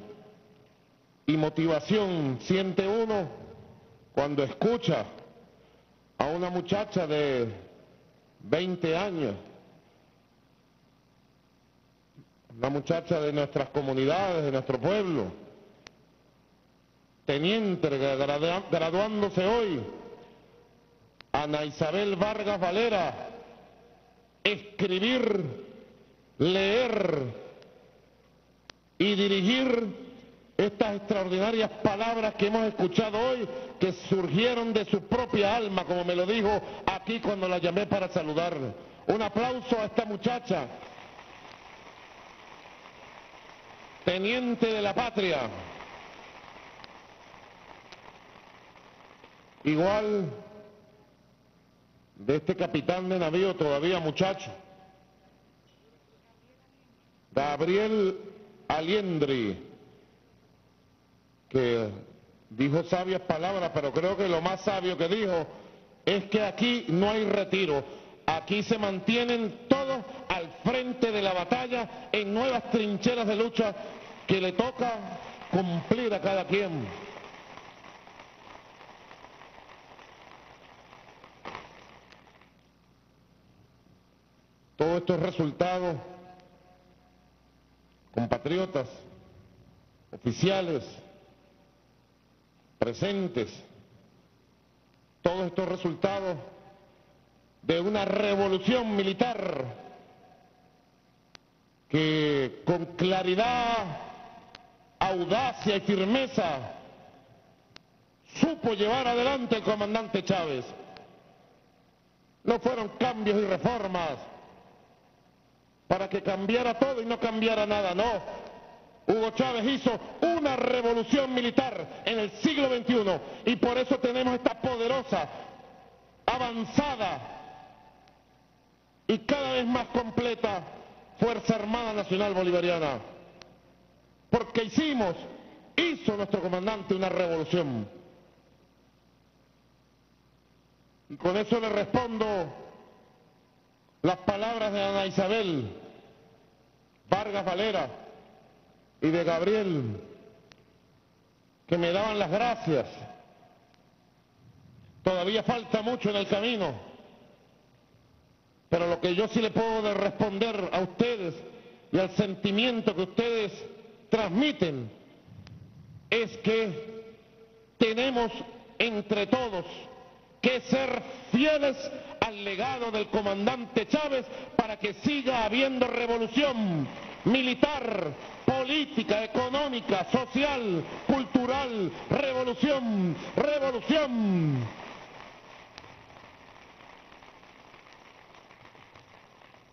y motivación siente uno cuando escucha a una muchacha de 20 años, una muchacha de nuestras comunidades, de nuestro pueblo, teniente, graduándose hoy, Ana Isabel Vargas Valera, escribir, leer y dirigir estas extraordinarias palabras que hemos escuchado hoy, que surgieron de su propia alma, como me lo dijo aquí cuando la llamé para saludar. Un aplauso a esta muchacha, teniente de la patria. Igual de este capitán de navío todavía muchacho, Gabriel Aliendri que dijo sabias palabras, pero creo que lo más sabio que dijo es que aquí no hay retiro, aquí se mantienen todos frente de la batalla en nuevas trincheras de lucha que le toca cumplir a cada quien. Todos estos resultados, compatriotas, oficiales, presentes todos estos resultados de una revolución militar que con claridad, audacia y firmeza supo llevar adelante el comandante Chávez. No fueron cambios y reformas para que cambiara todo y no cambiara nada, no. Hugo Chávez hizo una revolución militar en el siglo XXI y por eso tenemos esta poderosa, avanzada y cada vez más completa Fuerza Armada Nacional Bolivariana. Porque hicimos, hizo nuestro comandante una revolución. Y con eso le respondo las palabras de Ana Isabel Vargas Valera y de Gabriel, que me daban las gracias. Todavía falta mucho en el camino, pero lo que yo sí le puedo responder a ustedes y al sentimiento que ustedes transmiten es que tenemos entre todos que ser fieles al legado del comandante Chávez para que siga habiendo revolución militar, política, económica, social, cultural, revolución, revolución.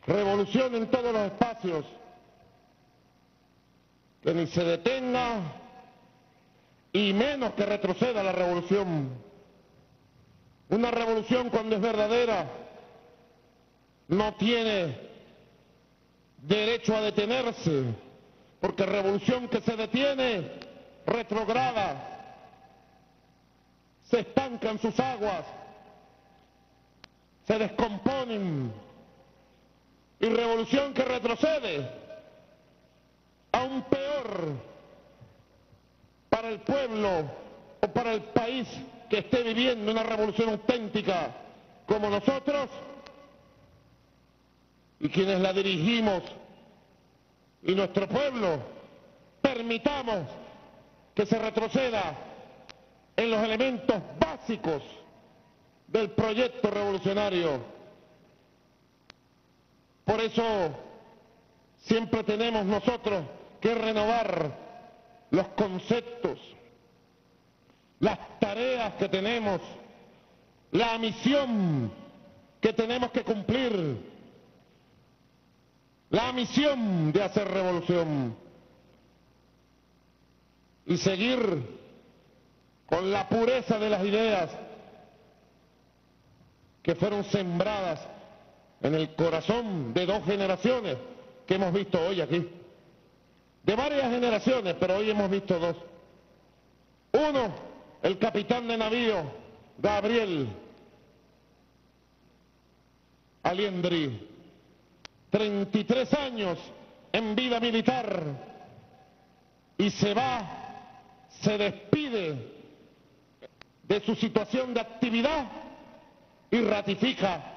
Revolución en todos los espacios, que ni se detenga y menos que retroceda la revolución. Una revolución cuando es verdadera no tiene derecho a detenerse, porque revolución que se detiene, retrograda, se estancan sus aguas, se descomponen, y revolución que retrocede, aún peor para el pueblo o para el país que esté viviendo una revolución auténtica como nosotros, y quienes la dirigimos y nuestro pueblo permitamos que se retroceda en los elementos básicos del proyecto revolucionario. Por eso siempre tenemos nosotros que renovar los conceptos, las tareas que tenemos, la misión que tenemos que cumplir, la misión de hacer revolución y seguir con la pureza de las ideas que fueron sembradas en el corazón de dos generaciones que hemos visto hoy aquí. De varias generaciones, pero hoy hemos visto dos. Uno, el capitán de navío, Gabriel Aliendri, 33 años en vida militar y se va, se despide de su situación de actividad y ratifica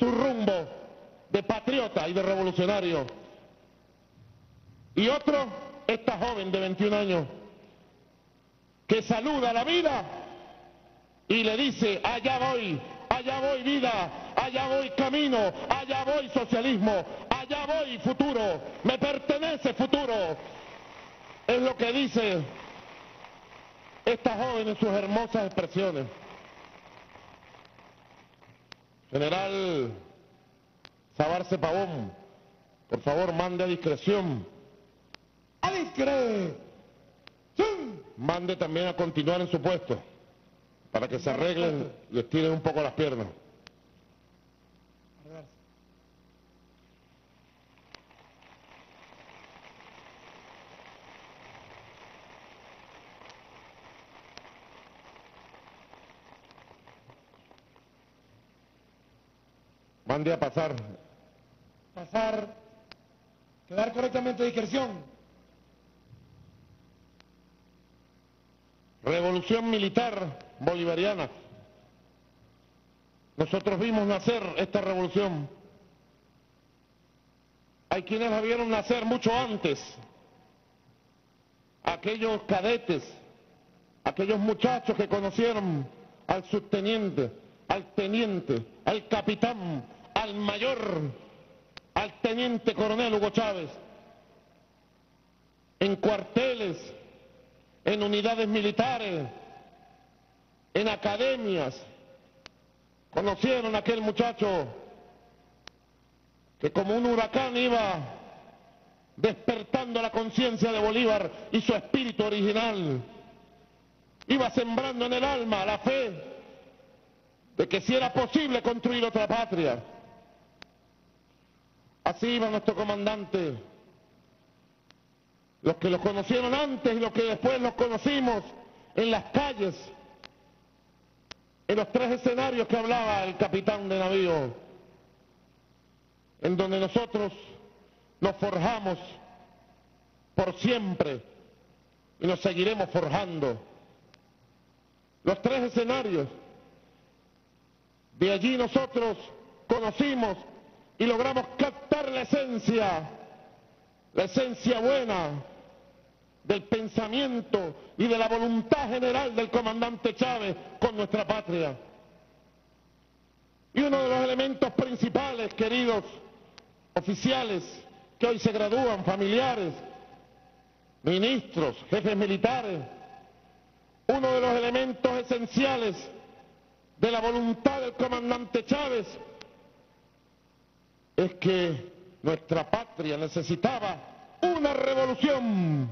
su rumbo de patriota y de revolucionario. Y otro, esta joven de 21 años, que saluda la vida y le dice, allá voy, allá voy vida, allá voy camino, allá voy socialismo, allá voy futuro, me pertenece futuro. Es lo que dice esta joven en sus hermosas expresiones. General Sabarce Pavón, por favor, mande a discreción. ¡A discreción! Mande también a continuar en su puesto, para que se arreglen y estiren un poco las piernas. Mande a pasar. Pasar. Quedar correctamente de discreción. Revolución militar bolivariana. Nosotros vimos nacer esta revolución. Hay quienes la vieron nacer mucho antes. Aquellos cadetes, aquellos muchachos que conocieron al subteniente, al teniente, al capitán, al mayor, al teniente coronel Hugo Chávez, en cuarteles, en unidades militares, en academias. Conocieron a aquel muchacho que como un huracán iba despertando la conciencia de Bolívar y su espíritu original. Iba sembrando en el alma la fe de que si era posible construir otra patria. Así iba nuestro comandante. Los que los conocieron antes y los que después los conocimos en las calles, en los tres escenarios que hablaba el capitán de navío, en donde nosotros nos forjamos por siempre y nos seguiremos forjando. Los tres escenarios. De allí nosotros conocimos y logramos captar la esencia, la esencia buena del pensamiento y de la voluntad general del comandante Chávez con nuestra patria. Y uno de los elementos principales, queridos oficiales que hoy se gradúan, familiares, ministros, jefes militares, uno de los elementos esenciales de la voluntad del comandante Chávez es que nuestra patria necesitaba una revolución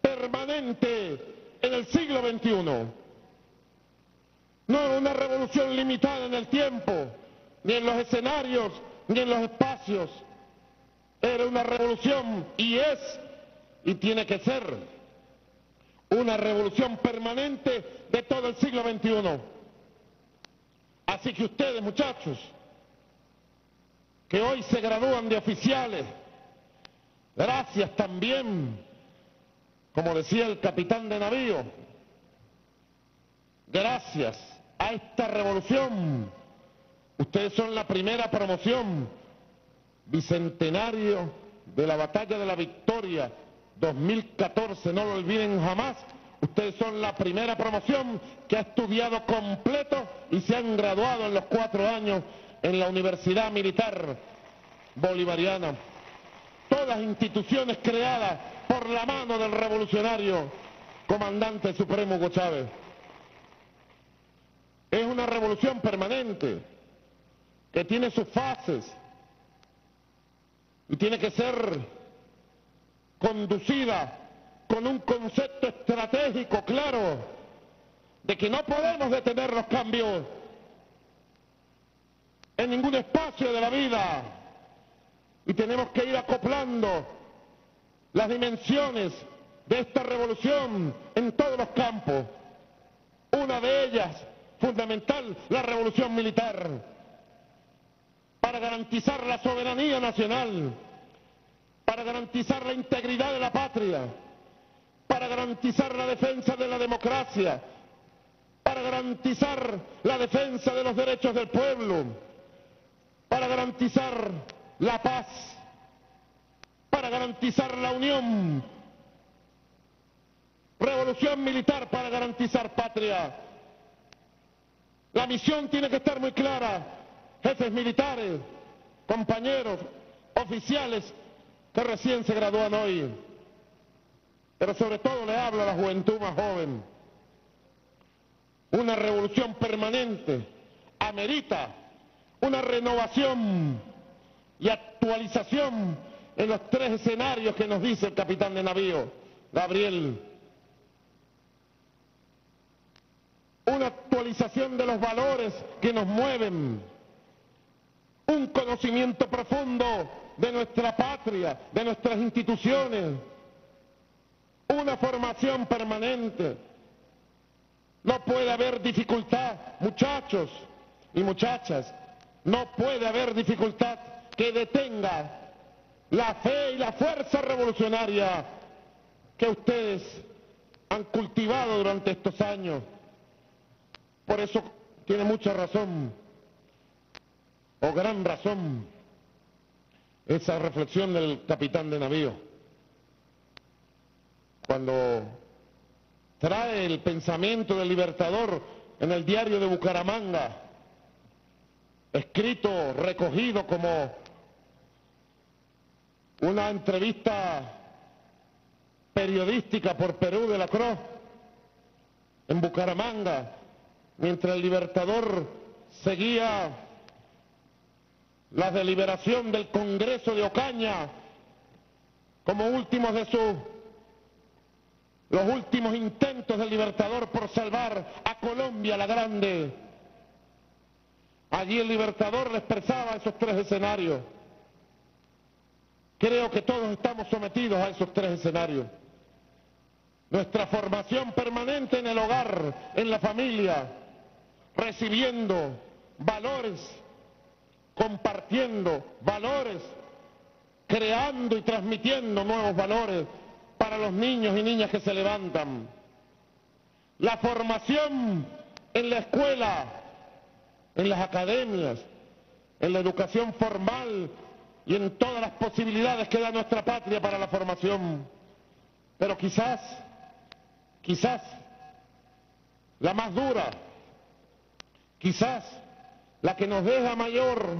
permanente en el siglo XXI. No una revolución limitada en el tiempo, ni en los escenarios, ni en los espacios. Era una revolución y es y tiene que ser una revolución permanente de todo el siglo XXI. Así que ustedes, muchachos, que hoy se gradúan de oficiales, gracias también, como decía el capitán de navío, gracias a esta revolución, ustedes son la primera promoción, bicentenario de la batalla de la victoria 2014, no lo olviden jamás, Ustedes son la primera promoción que ha estudiado completo y se han graduado en los cuatro años en la Universidad Militar Bolivariana. Todas instituciones creadas por la mano del revolucionario comandante supremo Hugo Chávez. Es una revolución permanente que tiene sus fases y tiene que ser conducida con un concepto estratégico claro de que no podemos detener los cambios en ningún espacio de la vida y tenemos que ir acoplando las dimensiones de esta revolución en todos los campos. Una de ellas, fundamental, la revolución militar, para garantizar la soberanía nacional, para garantizar la integridad de la patria, para garantizar la defensa de la democracia, para garantizar la defensa de los derechos del pueblo, para garantizar la paz, para garantizar la unión, revolución militar para garantizar patria. La misión tiene que estar muy clara, jefes militares, compañeros, oficiales que recién se gradúan hoy pero sobre todo le hablo a la juventud más joven. Una revolución permanente amerita una renovación y actualización en los tres escenarios que nos dice el capitán de navío, Gabriel. Una actualización de los valores que nos mueven. Un conocimiento profundo de nuestra patria, de nuestras instituciones una formación permanente. No puede haber dificultad, muchachos y muchachas, no puede haber dificultad que detenga la fe y la fuerza revolucionaria que ustedes han cultivado durante estos años. Por eso tiene mucha razón, o gran razón, esa reflexión del capitán de navío cuando trae el pensamiento del libertador en el diario de Bucaramanga, escrito, recogido como una entrevista periodística por Perú de la Cruz, en Bucaramanga, mientras el libertador seguía la deliberación del Congreso de Ocaña como últimos de sus los últimos intentos del Libertador por salvar a Colombia la Grande. Allí el Libertador le expresaba esos tres escenarios. Creo que todos estamos sometidos a esos tres escenarios. Nuestra formación permanente en el hogar, en la familia, recibiendo valores, compartiendo valores, creando y transmitiendo nuevos valores para los niños y niñas que se levantan. La formación en la escuela, en las academias, en la educación formal y en todas las posibilidades que da nuestra patria para la formación. Pero quizás, quizás, la más dura, quizás la que nos deja mayor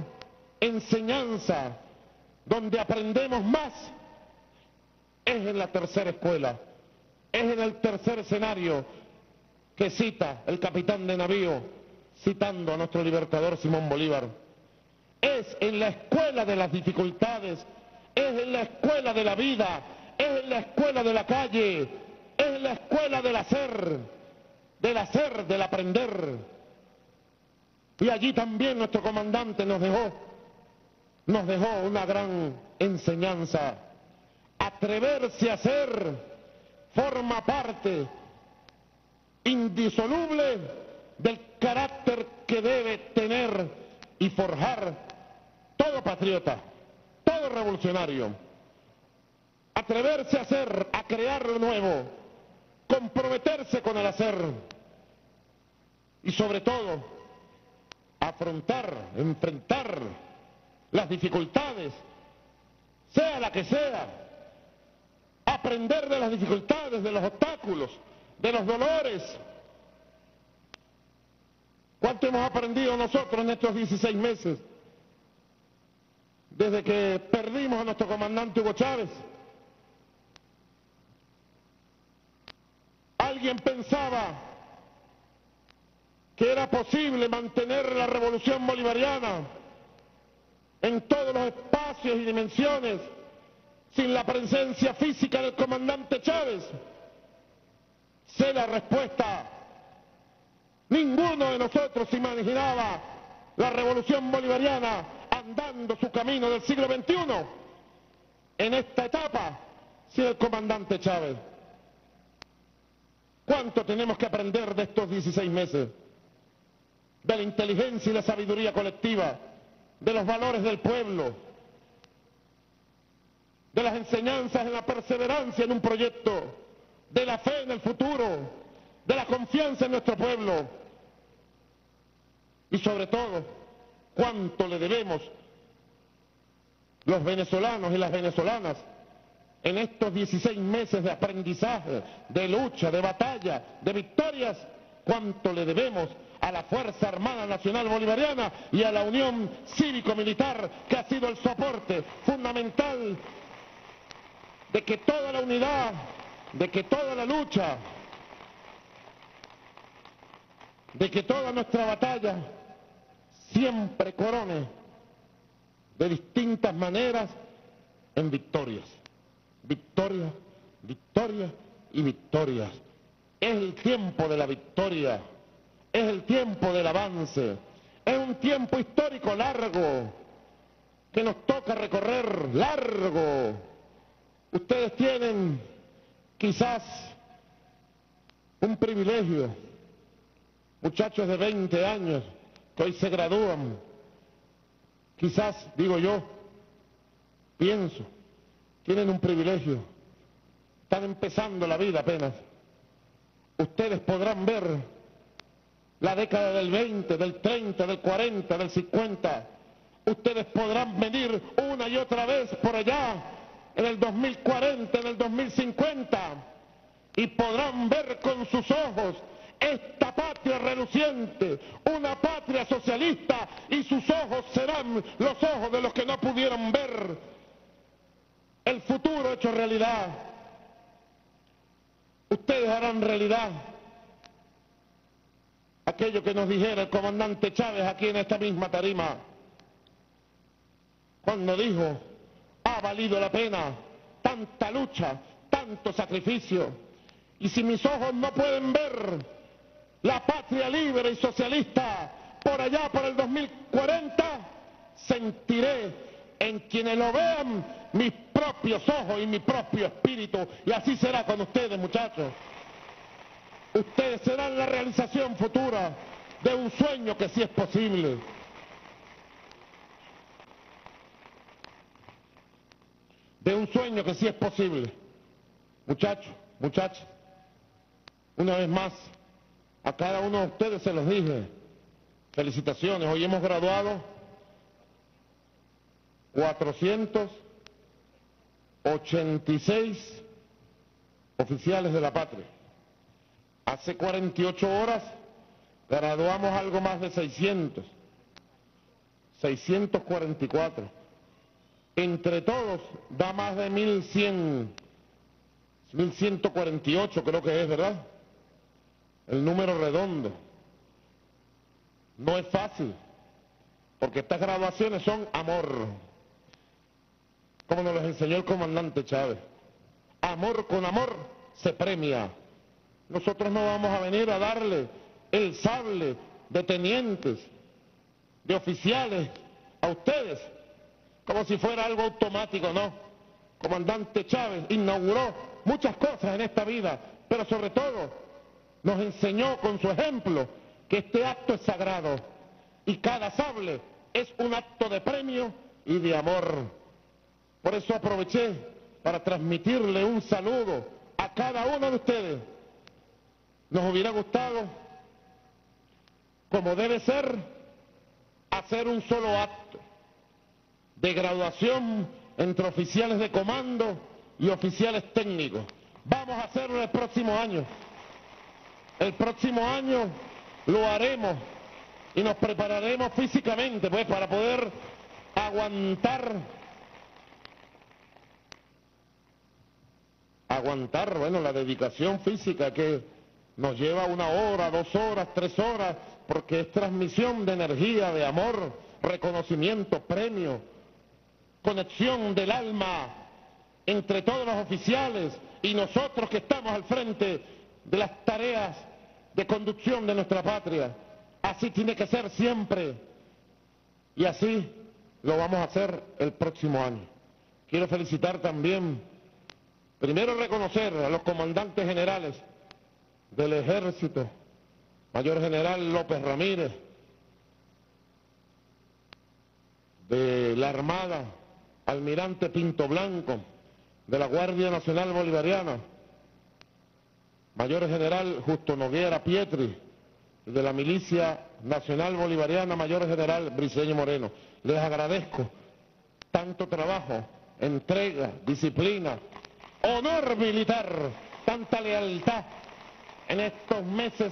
enseñanza, donde aprendemos más es en la tercera escuela, es en el tercer escenario que cita el capitán de navío, citando a nuestro libertador Simón Bolívar. Es en la escuela de las dificultades, es en la escuela de la vida, es en la escuela de la calle, es en la escuela del hacer, del hacer, del aprender. Y allí también nuestro comandante nos dejó, nos dejó una gran enseñanza atreverse a hacer forma parte indisoluble del carácter que debe tener y forjar todo patriota, todo revolucionario. Atreverse a hacer, a crear lo nuevo, comprometerse con el hacer y sobre todo afrontar, enfrentar las dificultades, sea la que sea, aprender de las dificultades, de los obstáculos, de los dolores. ¿Cuánto hemos aprendido nosotros en estos 16 meses? Desde que perdimos a nuestro comandante Hugo Chávez. Alguien pensaba que era posible mantener la revolución bolivariana en todos los espacios y dimensiones sin la presencia física del comandante Chávez. Sé la respuesta. Ninguno de nosotros imaginaba la revolución bolivariana andando su camino del siglo XXI en esta etapa sin el comandante Chávez. ¿Cuánto tenemos que aprender de estos 16 meses? De la inteligencia y la sabiduría colectiva, de los valores del pueblo, de las enseñanzas en la perseverancia en un proyecto, de la fe en el futuro, de la confianza en nuestro pueblo. Y sobre todo cuánto le debemos los venezolanos y las venezolanas en estos 16 meses de aprendizaje, de lucha, de batalla, de victorias, cuánto le debemos a la Fuerza Armada Nacional Bolivariana y a la Unión Cívico-Militar que ha sido el soporte fundamental de que toda la unidad, de que toda la lucha, de que toda nuestra batalla siempre corone de distintas maneras en victorias. Victoria, victoria y victorias. Es el tiempo de la victoria, es el tiempo del avance, es un tiempo histórico largo que nos toca recorrer largo. Ustedes tienen quizás un privilegio, muchachos de 20 años que hoy se gradúan, quizás, digo yo, pienso, tienen un privilegio, están empezando la vida apenas. Ustedes podrán ver la década del 20, del 30, del 40, del 50. Ustedes podrán venir una y otra vez por allá en el 2040, en el 2050 y podrán ver con sus ojos esta patria reluciente, una patria socialista, y sus ojos serán los ojos de los que no pudieron ver el futuro hecho realidad. Ustedes harán realidad aquello que nos dijera el comandante Chávez aquí en esta misma tarima, cuando dijo, ha valido la pena tanta lucha, tanto sacrificio, y si mis ojos no pueden ver la patria libre y socialista por allá por el 2040, sentiré en quienes lo vean mis propios ojos y mi propio espíritu. Y así será con ustedes, muchachos. Ustedes serán la realización futura de un sueño que sí es posible. De un sueño que sí es posible. Muchachos, muchachos, una vez más, a cada uno de ustedes se los dije. Felicitaciones. Hoy hemos graduado 486 oficiales de la patria. Hace 48 horas graduamos algo más de 600. 644. Entre todos da más de 1100. 1148 creo que es, ¿verdad? El número redondo. No es fácil, porque estas graduaciones son amor, como nos lo enseñó el comandante Chávez. Amor con amor se premia. Nosotros no vamos a venir a darle el sable de tenientes, de oficiales a ustedes, como si fuera algo automático, no. Comandante Chávez inauguró muchas cosas en esta vida, pero sobre todo nos enseñó con su ejemplo que este acto es sagrado y cada sable es un acto de premio y de amor. Por eso aproveché para transmitirle un saludo a cada uno de ustedes. Nos hubiera gustado, como debe ser, hacer un solo acto de graduación entre oficiales de comando y oficiales técnicos. Vamos a hacerlo el próximo año El próximo año lo haremos y nos prepararemos físicamente pues para poder aguantar aguantar bueno la dedicación física que nos lleva una hora, dos horas, tres horas, porque es transmisión de energía, de amor, reconocimiento, premio, conexión del alma entre todos los oficiales y nosotros que estamos al frente de las tareas de conducción de nuestra patria. Así tiene que ser siempre y así lo vamos a hacer el próximo año. Quiero felicitar también, primero reconocer a los comandantes generales del ejército, mayor general López Ramírez, de la Armada, almirante Pinto Blanco, de la Guardia Nacional Bolivariana, mayor general Justo Noguera Pietri, de la Milicia Nacional Bolivariana, mayor general Briceño Moreno. Les agradezco tanto trabajo, entrega, disciplina, honor militar, tanta lealtad en estos meses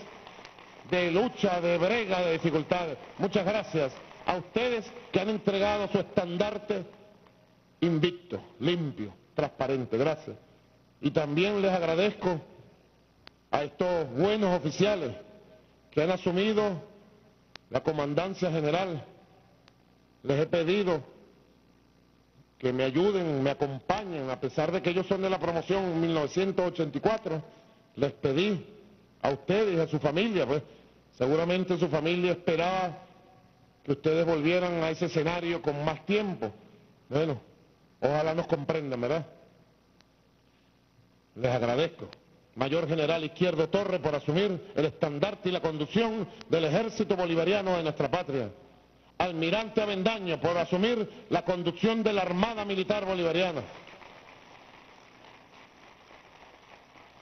de lucha, de brega, de dificultades. Muchas gracias a ustedes que han entregado su estandarte invicto, limpio, transparente. Gracias. Y también les agradezco a estos buenos oficiales que han asumido la comandancia general. Les he pedido que me ayuden, me acompañen, a pesar de que ellos son de la promoción en 1984, les pedí a ustedes a su familia, pues seguramente su familia esperaba que ustedes volvieran a ese escenario con más tiempo. Bueno, ojalá nos comprendan, ¿verdad? Les agradezco. Mayor General Izquierdo Torre por asumir el estandarte y la conducción del ejército bolivariano de nuestra patria. Almirante Avendaño por asumir la conducción de la Armada Militar Bolivariana.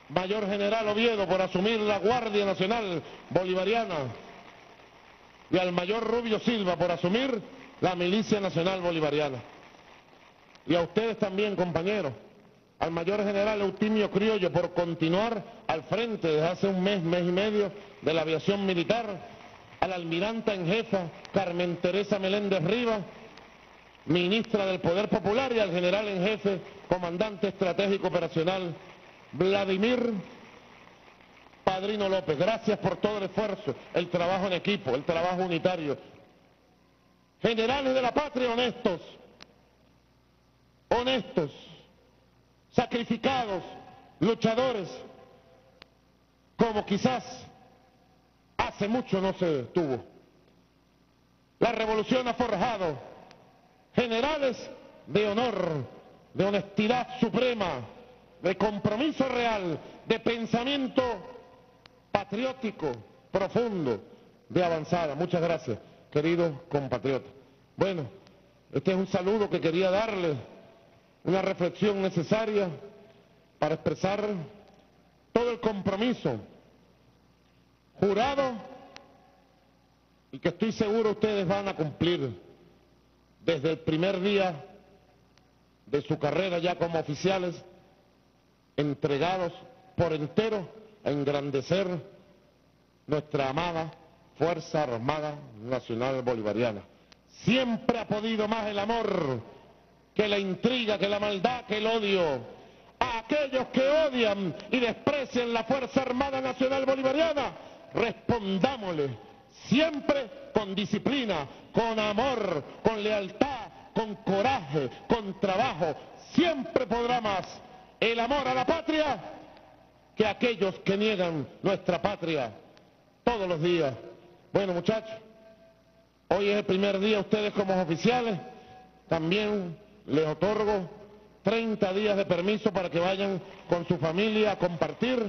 Mayor General Oviedo por asumir la Guardia Nacional Bolivariana y al Mayor Rubio Silva por asumir la Milicia Nacional Bolivariana. Y a ustedes también, compañeros, al Mayor General Eutimio Criollo por continuar al frente desde hace un mes, mes y medio de la aviación militar, al Almiranta en jefa Carmen Teresa Meléndez Rivas, ministra del Poder Popular y al General en jefe, Comandante Estratégico Operacional Vladimir Padrino López, gracias por todo el esfuerzo, el trabajo en equipo, el trabajo unitario. Generales de la patria honestos, honestos, sacrificados, luchadores, como quizás hace mucho no se tuvo. La revolución ha forjado generales de honor, de honestidad suprema, de compromiso real, de pensamiento patriótico profundo, de avanzada. Muchas gracias, queridos compatriotas. Bueno, este es un saludo que quería darles, una reflexión necesaria para expresar todo el compromiso jurado y que estoy seguro ustedes van a cumplir desde el primer día de su carrera ya como oficiales entregados por entero a engrandecer nuestra amada Fuerza Armada Nacional Bolivariana. Siempre ha podido más el amor que la intriga, que la maldad, que el odio. A aquellos que odian y desprecian la Fuerza Armada Nacional Bolivariana, respondámosle siempre con disciplina, con amor, con lealtad, con coraje, con trabajo. Siempre podrá más el amor a la patria que aquellos que niegan nuestra patria todos los días. Bueno, muchachos, hoy es el primer día ustedes como oficiales, también les otorgo 30 días de permiso para que vayan con su familia a compartir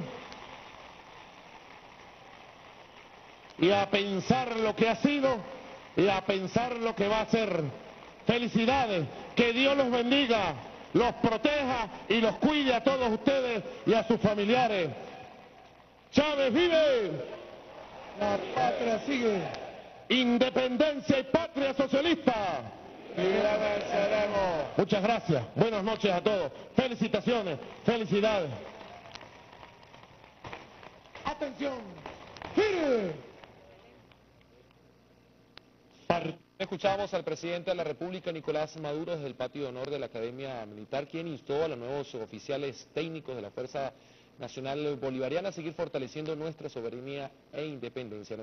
y a pensar lo que ha sido y a pensar lo que va a ser. Felicidades, que Dios los bendiga los proteja y los cuide a todos ustedes y a sus familiares. Chávez vive. La patria sigue. Independencia y patria socialista. Muchas gracias. Buenas noches a todos. Felicitaciones. Felicidades. Atención. Escuchamos al presidente de la República, Nicolás Maduro, desde el patio de honor de la Academia Militar, quien instó a los nuevos oficiales técnicos de la Fuerza Nacional Bolivariana a seguir fortaleciendo nuestra soberanía e independencia.